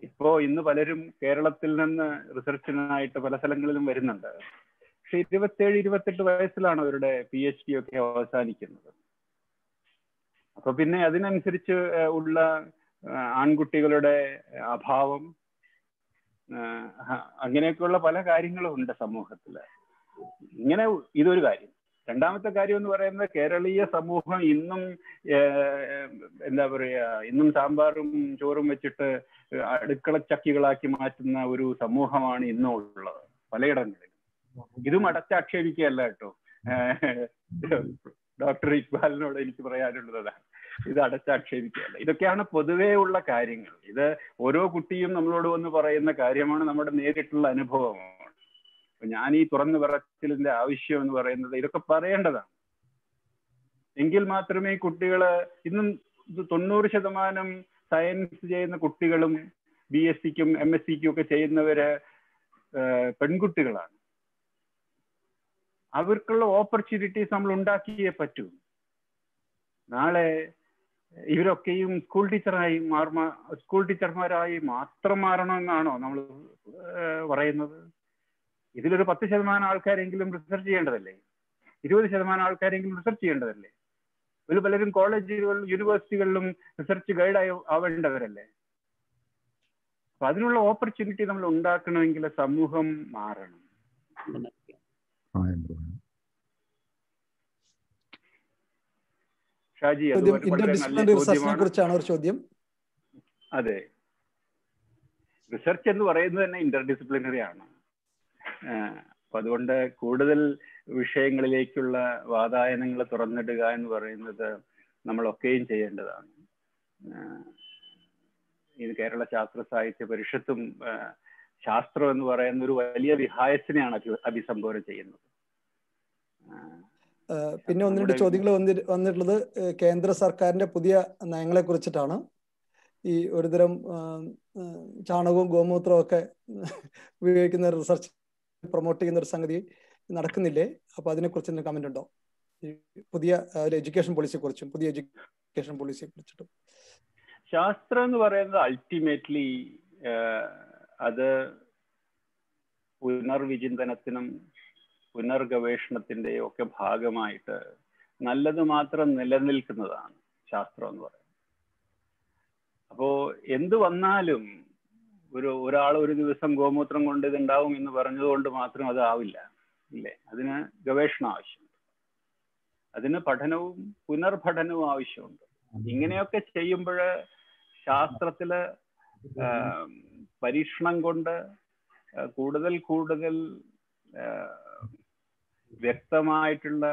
ഇപ്പോ ഇന്ന് പലരും കേരളത്തിൽ നിന്ന് റിസർച്ചിനായിട്ട് പല സ്ഥലങ്ങളിലും വരുന്നുണ്ട്. പക്ഷെ ഇരുപത്തേഴ് ഇരുപത്തെട്ട് വയസ്സിലാണ് അവരുടെ പി എച്ച് ഡി ഒക്കെ അവസാനിക്കുന്നത്. അപ്പൊ പിന്നെ അതിനനുസരിച്ച് ഉള്ള ആൺകുട്ടികളുടെ അഭാവം അങ്ങനെയൊക്കെയുള്ള പല കാര്യങ്ങളും ഉണ്ട് സമൂഹത്തിൽ ഇങ്ങനെ ഇതൊരു കാര്യം. രണ്ടാമത്തെ കാര്യം എന്ന് പറയുന്നത് കേരളീയ സമൂഹം ഇന്നും എന്താ പറയാ ഇന്നും സാമ്പാറും ചോറും വെച്ചിട്ട് അടുക്കള ചക്കികളാക്കി മാറ്റുന്ന ഒരു സമൂഹമാണ് ഇന്നും ഉള്ളത് പലയിടങ്ങളിലും. ഇതും അടച്ചാക്ഷേപിക്കുകയല്ല കേട്ടോ. ഡോക്ടർ ഇക്ബാലിനോട് എനിക്ക് പറയാനുള്ളത് അതാണ്. ഇത് അടച്ചാക്ഷേപിക്കുകയല്ല. ഇതൊക്കെയാണ് പൊതുവേ ഉള്ള കാര്യങ്ങൾ. ഇത് ഓരോ കുട്ടിയും നമ്മളോട് വന്ന് പറയുന്ന കാര്യമാണ് നമ്മുടെ നേരിട്ടുള്ള അനുഭവമാണ്. ഞാൻ ഈ തുറന്നു പറച്ചിലിന്റെ ആവശ്യം എന്ന് പറയുന്നത് ഇതൊക്കെ പറയേണ്ടതാണ്. എങ്കിൽ മാത്രമേ കുട്ടികൾ ഇന്നും തൊണ്ണൂറ് ശതമാനം സയൻസ് ചെയ്യുന്ന കുട്ടികളും ബി എസ് സിക്കും എം എസ് സിക്കും ഒക്കെ ചെയ്യുന്നവര് പെൺകുട്ടികളാണ്. അവർക്കുള്ള ഓപ്പർച്യൂണിറ്റീസ് നമ്മൾ ഉണ്ടാക്കിയേ പറ്റൂ. നാളെ ഇവരൊക്കെയും സ്കൂൾ ടീച്ചറായി മാറുമ സ്കൂൾ ടീച്ചർമാരായി മാത്രം മാറണമെന്നാണോ നമ്മൾ പറയുന്നത്? ഇതിലൊരു പത്ത് ശതമാനം ആൾക്കാരെങ്കിലും റിസർച്ച് ചെയ്യേണ്ടതല്ലേ? ഇരുപത് ശതമാനം ആൾക്കാരെങ്കിലും റിസർച്ച് ചെയ്യേണ്ടതല്ലേ? ഒരു പലരും കോളേജുകളിലും യൂണിവേഴ്സിറ്റികളിലും റിസർച്ച് ഗൈഡായി ആവേണ്ടവരല്ലേ? അപ്പൊ അതിനുള്ള ഓപ്പർച്യൂണിറ്റി നമ്മൾ ഉണ്ടാക്കണമെങ്കിൽ സമൂഹം മാറണം. ഷാജി ഇന്റർഡിസിപ്ലിനറി കുറിച്ചാണ് ഒരു ചോദ്യം? അതെ. റിസർച്ച് എന്ന് പറയുന്നത് തന്നെ ഇന്റർ ഡിസിപ്ലിനറി ആണ് അപ്പൊ അതുകൊണ്ട് കൂടുതൽ വിഷയങ്ങളിലേക്കുള്ള വാതായനങ്ങൾ തുറന്നിടുക എന്ന് പറയുന്നത് നമ്മളൊക്കെയും ചെയ്യേണ്ടതാണ്. ഇത് കേരള ശാസ്ത്ര സാഹിത്യ പരിഷത്തും ശാസ്ത്രം എന്ന് പറയുന്ന ഒരു വലിയ വിഹായത്തിനെയാണ് അഭി അഭിസംബോധന ചെയ്യുന്നത്. പിന്നെ ഒന്ന് രണ്ട് ചോദ്യങ്ങൾ വന്നി വന്നിട്ടുള്ളത് കേന്ദ്ര സർക്കാരിന്റെ പുതിയ നയങ്ങളെ കുറിച്ചിട്ടാണ്. ഈ ഒരുതരം ചാണകവും ഗോമൂത്രവും ഒക്കെ ഉപയോഗിക്കുന്ന റിസർച്ച് പ്രൊമോട്ട് ചെയ്യുന്ന ഒരു സംഗതി നടക്കുന്നില്ലേ? അപ്പൊ അതിനെക്കുറിച്ച് എന്തെങ്കിലും കമന്റ് ഉണ്ടോ? പുതിയ എഡ്യൂക്കേഷൻ പോളിസിയെ കുറിച്ചും പുതിയ എഡ്യൂക്കേഷൻ പോളിസിയെ കുറിച്ചിട്ടും. ശാസ്ത്രം എന്ന് പറയുന്നത് അൾട്ടിമേറ്റ്ലി അത് പുനർവിചിന്തനത്തിനും പുനർഗവേഷണത്തിന്റെയും ഒക്കെ ഭാഗമായിട്ട് നല്ലത് മാത്രം നിലനിൽക്കുന്നതാണ് ശാസ്ത്രം എന്ന് പറയുന്നത്. അപ്പോ എന്ത് വന്നാലും ഒരു ഒരാൾ ഒരു ദിവസം ഗോമൂത്രം കൊണ്ട് ഇതുണ്ടാവും എന്ന് പറഞ്ഞതുകൊണ്ട് മാത്രം അത് ആവില്ല ഇല്ലേ? അതിന് ഗവേഷണം ആവശ്യമുണ്ട്. അതിന് പഠനവും പുനർപഠനവും ആവശ്യമുണ്ട്. ഇങ്ങനെയൊക്കെ ചെയ്യുമ്പോൾ ശാസ്ത്രത്തിൽ പരീക്ഷണം കൊണ്ട് കൂടുതൽ കൂടുതൽ വ്യക്തമായിട്ടുള്ള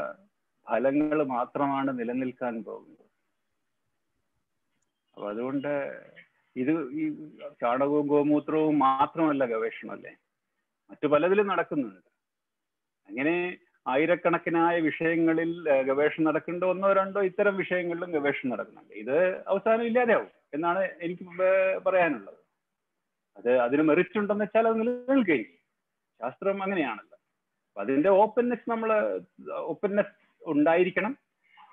ഫലങ്ങൾ മാത്രമാണ് നിലനിൽക്കാൻ പോകുന്നത്. അപ്പൊ അതുകൊണ്ട് ഇത് ഈ ചാണകവും ഗോമൂത്രവും മാത്രമല്ല ഗവേഷണം അല്ലേ? മറ്റു പലതിലും നടക്കുന്നുണ്ട്. അങ്ങനെ ആയിരക്കണക്കിനായ വിഷയങ്ങളിൽ ഗവേഷണം നടക്കുന്നുണ്ട് ഒന്നോ രണ്ടോ ഇത്തരം വിഷയങ്ങളിലും ഗവേഷണം നടക്കുന്നുണ്ട്. ഇത് അവസാനം ഇല്ലാതെയാവും എന്നാണ് എനിക്ക് പറയാനുള്ളത്. അത് അതിന് മെറിറ്റ് ഉണ്ടെന്ന് വെച്ചാൽ അത് നിലനിൽക്കുകയും ശാസ്ത്രം അങ്ങനെയാണല്ലോ. അപ്പൊ അതിന്റെ ഓപ്പൺനെസ് നമ്മൾ ഓപ്പൺനെസ് ഉണ്ടായിരിക്കണം.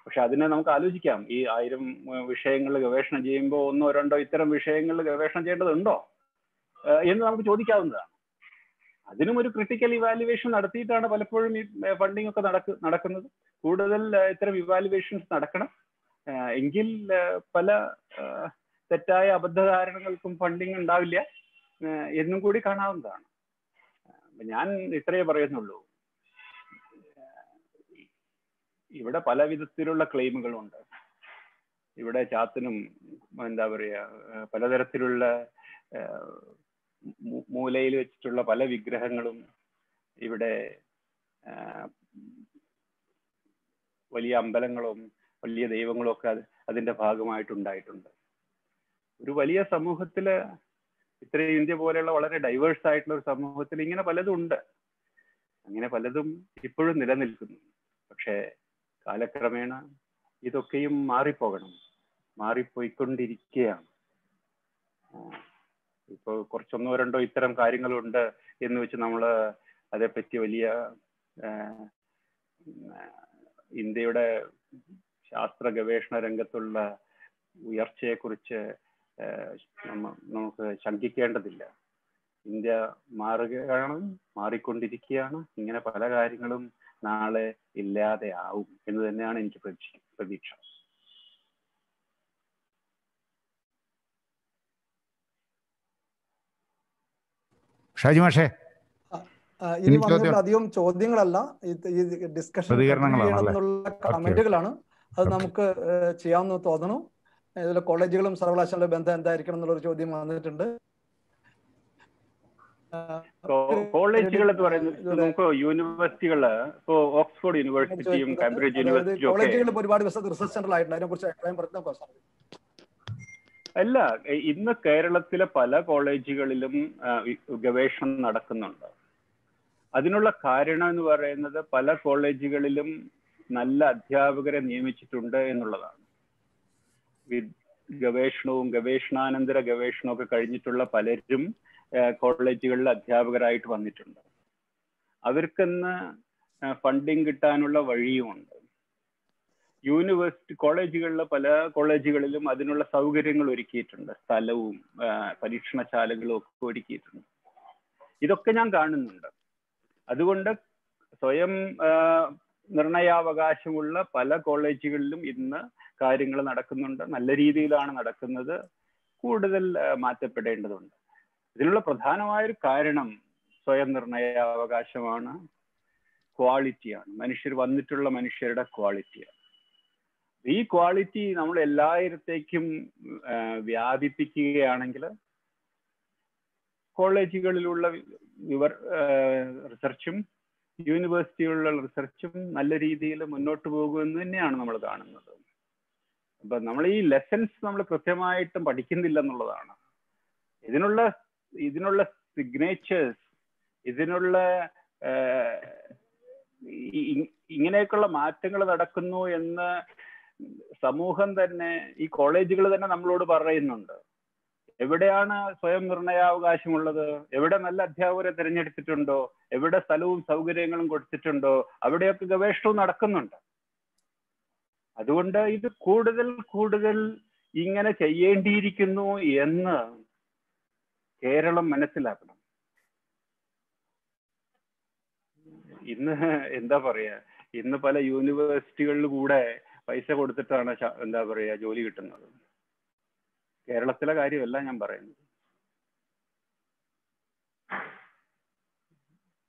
പക്ഷെ അതിനെ നമുക്ക് ആലോചിക്കാം. ഈ ആയിരം വിഷയങ്ങൾ ഗവേഷണം ചെയ്യുമ്പോൾ ഒന്നോ രണ്ടോ ഇത്തരം വിഷയങ്ങളിൽ ഗവേഷണം ചെയ്യേണ്ടതുണ്ടോ? എന്ന് നമുക്ക് ചോദിക്കാവുന്നതാണ്. അതിനും ഒരു ക്രിട്ടിക്കൽ ഇവാലുവേഷൻ നടത്തിയിട്ടാണ് പലപ്പോഴും ഈ ഫണ്ടിങ് ഒക്കെ നടക്ക് നടക്കുന്നത്. കൂടുതൽ ഇത്തരം ഇവാലുവേഷൻസ് നടക്കണം. എങ്കിൽ പല തെറ്റായ അബദ്ധധാരണകൾക്കും ഫണ്ടിങ് ഉണ്ടാവില്ല. എന്നും കൂടി കാണാവുന്നതാണ്. ഞാൻ ഇത്രയേ പറയുന്നുള്ളൂ. ഇവിടെ പല വിധത്തിലുള്ള ക്ലെയിമുകളുണ്ട്. ഇവിടെ ചാത്തിനും എന്താ പറയാ പലതരത്തിലുള്ള മൂലയിൽ വെച്ചിട്ടുള്ള പല വിഗ്രഹങ്ങളും ഇവിടെ വലിയ അമ്പലങ്ങളും വലിയ ദൈവങ്ങളും ഒക്കെ അതിന്റെ ഭാഗമായിട്ടുണ്ടായിട്ടുണ്ട്. ഒരു വലിയ സമൂഹത്തിൽ ഇത്രയും ഇന്ത്യ പോലെയുള്ള വളരെ ഡൈവേഴ്സ് ആയിട്ടുള്ള ഒരു സമൂഹത്തിൽ ഇങ്ങനെ പലതും ഉണ്ട്. അങ്ങനെ പലതും ഇപ്പോഴും നിലനിൽക്കുന്നു. പക്ഷേ കാലക്രമേണ ഇതൊക്കെയും മാറിപ്പോകണം. മാറിപ്പോയിക്കൊണ്ടിരിക്കുകയാണ്. ഇപ്പോൾ കുറച്ചൊന്നോ രണ്ടോ ഇത്തരം കാര്യങ്ങളുണ്ട് എന്ന് വെച്ച് നമ്മൾ അതേപ്പറ്റി വലിയ ഇന്ത്യയുടെ ശാസ്ത്ര ഗവേഷണ രംഗത്തുള്ള ഉയർച്ചയെക്കുറിച്ച് നമുക്ക് ശങ്കിക്കേണ്ടതില്ല. ഇന്ത്യ മാറുകയാണ് മാറിക്കൊണ്ടിരിക്കുകയാണ്. ഇങ്ങനെ പല കാര്യങ്ങളും നാളെ ഇല്ലാതെ ആവും എന്ന് തന്നെയാണ് എനിക്ക് പ്രതീക്ഷ ഷാജി മാഷേ. ഇനി വന്നിട്ടുള്ള അധികം ചോദ്യങ്ങളല്ല. ഈ ഡിസ്കഷൻ കമന്റുകളാണ്. അത് നമുക്ക് ചെയ്യാമെന്ന് തോന്നണു. ഇതിലെ കോളേജുകളും സർവകലാശാലയുടെ ബന്ധം എന്തായിരിക്കണം എന്നുള്ള ഒരു ചോദ്യം വന്നിട്ടുണ്ട്. കോളേജുകൾ എന്ന് പറയുന്നത് നമുക്ക് യൂണിവേഴ്സിറ്റികൾ ഇപ്പോ ഓക്സ്ഫോർഡ് യൂണിവേഴ്സിറ്റിയും കാംബ്രിഡ്ജ് യൂണിവേഴ്സിറ്റിയും കോളേജുകൾ ഒരുപാട് റിസർച്ച് സെന്റർ ആയിട്ടുണ്ട്. അതിനെ കുറിച്ച് അഭിപ്രായം പറഞ്ഞാൽ അല്ല ഇന്ന് കേരളത്തിലെ പല കോളേജുകളിലും ഗവേഷണം നടക്കുന്നുണ്ട്. അതിനുള്ള കാരണം എന്ന് പറയുന്നത് പല കോളേജുകളിലും നല്ല അധ്യാപകരെ നിയമിച്ചിട്ടുണ്ട് എന്നുള്ളതാണ്. ഗവേഷണവും ഗവേഷണാനന്തര ഗവേഷണവും ഒക്കെ കഴിഞ്ഞിട്ടുള്ള പലരും കോളേജുകളിൽ അധ്യാപകരായിട്ട് വന്നിട്ടുണ്ട്. അവർക്കിന്ന് ഫണ്ടിങ് കിട്ടാനുള്ള വഴിയുമുണ്ട് യൂണിവേഴ്സിറ്റി കോളേജുകളിലെ പല കോളേജുകളിലും അതിനുള്ള സൗകര്യങ്ങൾ ഒരുക്കിയിട്ടുണ്ട്. സ്ഥലവും പരീക്ഷണശാലകളും ഒക്കെ ഒരുക്കിയിട്ടുണ്ട്. ഇതൊക്കെ ഞാൻ കാണുന്നുണ്ട്. അതുകൊണ്ട് സ്വയം നിർണയാവകാശമുള്ള പല കോളേജുകളിലും ഇന്ന് കാര്യങ്ങൾ നടക്കുന്നുണ്ട്. നല്ല രീതിയിലാണ് നടക്കുന്നത്. കൂടുതൽ മാറ്റപ്പെടേണ്ടതുണ്ട്. ഇതിനുള്ള പ്രധാനമായൊരു കാരണം സ്വയം നിർണയാവകാശമാണ് ക്വാളിറ്റിയാണ്. മനുഷ്യർ വന്നിട്ടുള്ള മനുഷ്യരുടെ ക്വാളിറ്റിയാണ്. ഈ ക്വാളിറ്റി നമ്മൾ എല്ലായിടത്തേക്കും വ്യാപിപ്പിക്കുകയാണെങ്കിൽ കോളേജുകളിലുള്ള വിവർ റിസർച്ചും യൂണിവേഴ്സിറ്റികളിലുള്ള റിസർച്ചും നല്ല രീതിയിൽ മുന്നോട്ട് പോകുമെന്ന് തന്നെയാണ് നമ്മൾ കാണുന്നത്. അപ്പൊ നമ്മൾ ഈ ലെസൺസ് നമ്മൾ കൃത്യമായിട്ടും പഠിക്കുന്നില്ല എന്നുള്ളതാണ് ഇതിനുള്ള ഇതിനുള്ള സിഗ്നേച്ചേഴ്സ് ഇതിനുള്ള ഇങ്ങനെയൊക്കെയുള്ള മാറ്റങ്ങൾ നടക്കുന്നു എന്ന് സമൂഹം തന്നെ ഈ കോളേജുകൾ തന്നെ നമ്മളോട് പറയുന്നുണ്ട്. എവിടെയാണ് സ്വയം നിർണയാവകാശമുള്ളത്? എവിടെ നല്ല അധ്യാപകരെ തിരഞ്ഞെടുത്തിട്ടുണ്ടോ? എവിടെ സ്ഥലവും സൗകര്യങ്ങളും കൊടുത്തിട്ടുണ്ടോ? അവിടെയൊക്കെ ഗവേഷണവും നടക്കുന്നുണ്ട്. അതുകൊണ്ട് ഇത് കൂടുതൽ കൂടുതൽ ഇങ്ങനെ ചെയ്യേണ്ടിയിരിക്കുന്നു എന്ന് കേരളം മനസ്സിലാക്കണം. ഇന്ന് എന്താ പറയാ ഇന്ന് പല യൂണിവേഴ്സിറ്റികളിൽ കൂടെ പൈസ കൊടുത്തിട്ടാണ് എന്താ പറയാ ജോലി കിട്ടുന്നത്. കേരളത്തിലെ കാര്യമല്ല ഞാൻ പറയുന്നത്.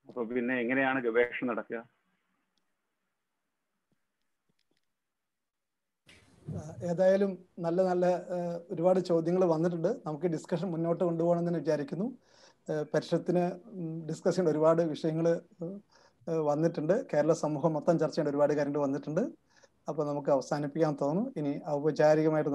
അപ്പൊ പിന്നെ എങ്ങനെയാണ് ഗവേഷണം നടക്കുക? ഏതായാലും നല്ല നല്ല ഒരുപാട് ചോദ്യങ്ങൾ വന്നിട്ടുണ്ട്. നമുക്ക് ഡിസ്കഷൻ മുന്നോട്ട് കൊണ്ടുപോകണമെന്ന് വിചാരിക്കുന്നു. പരിഷത്തിന് ഡിസ്കസ് ചെയ്യേണ്ട ഒരുപാട് വിഷയങ്ങൾ വന്നിട്ടുണ്ട്. കേരള സമൂഹം മൊത്തം ചർച്ച ചെയ്യേണ്ട ഒരുപാട് കാര്യങ്ങൾ വന്നിട്ടുണ്ട്. അപ്പോൾ നമുക്ക് അവസാനിപ്പിക്കാൻ തോന്നുന്നു. ഇനി ഔപചാരികമായിട്ട്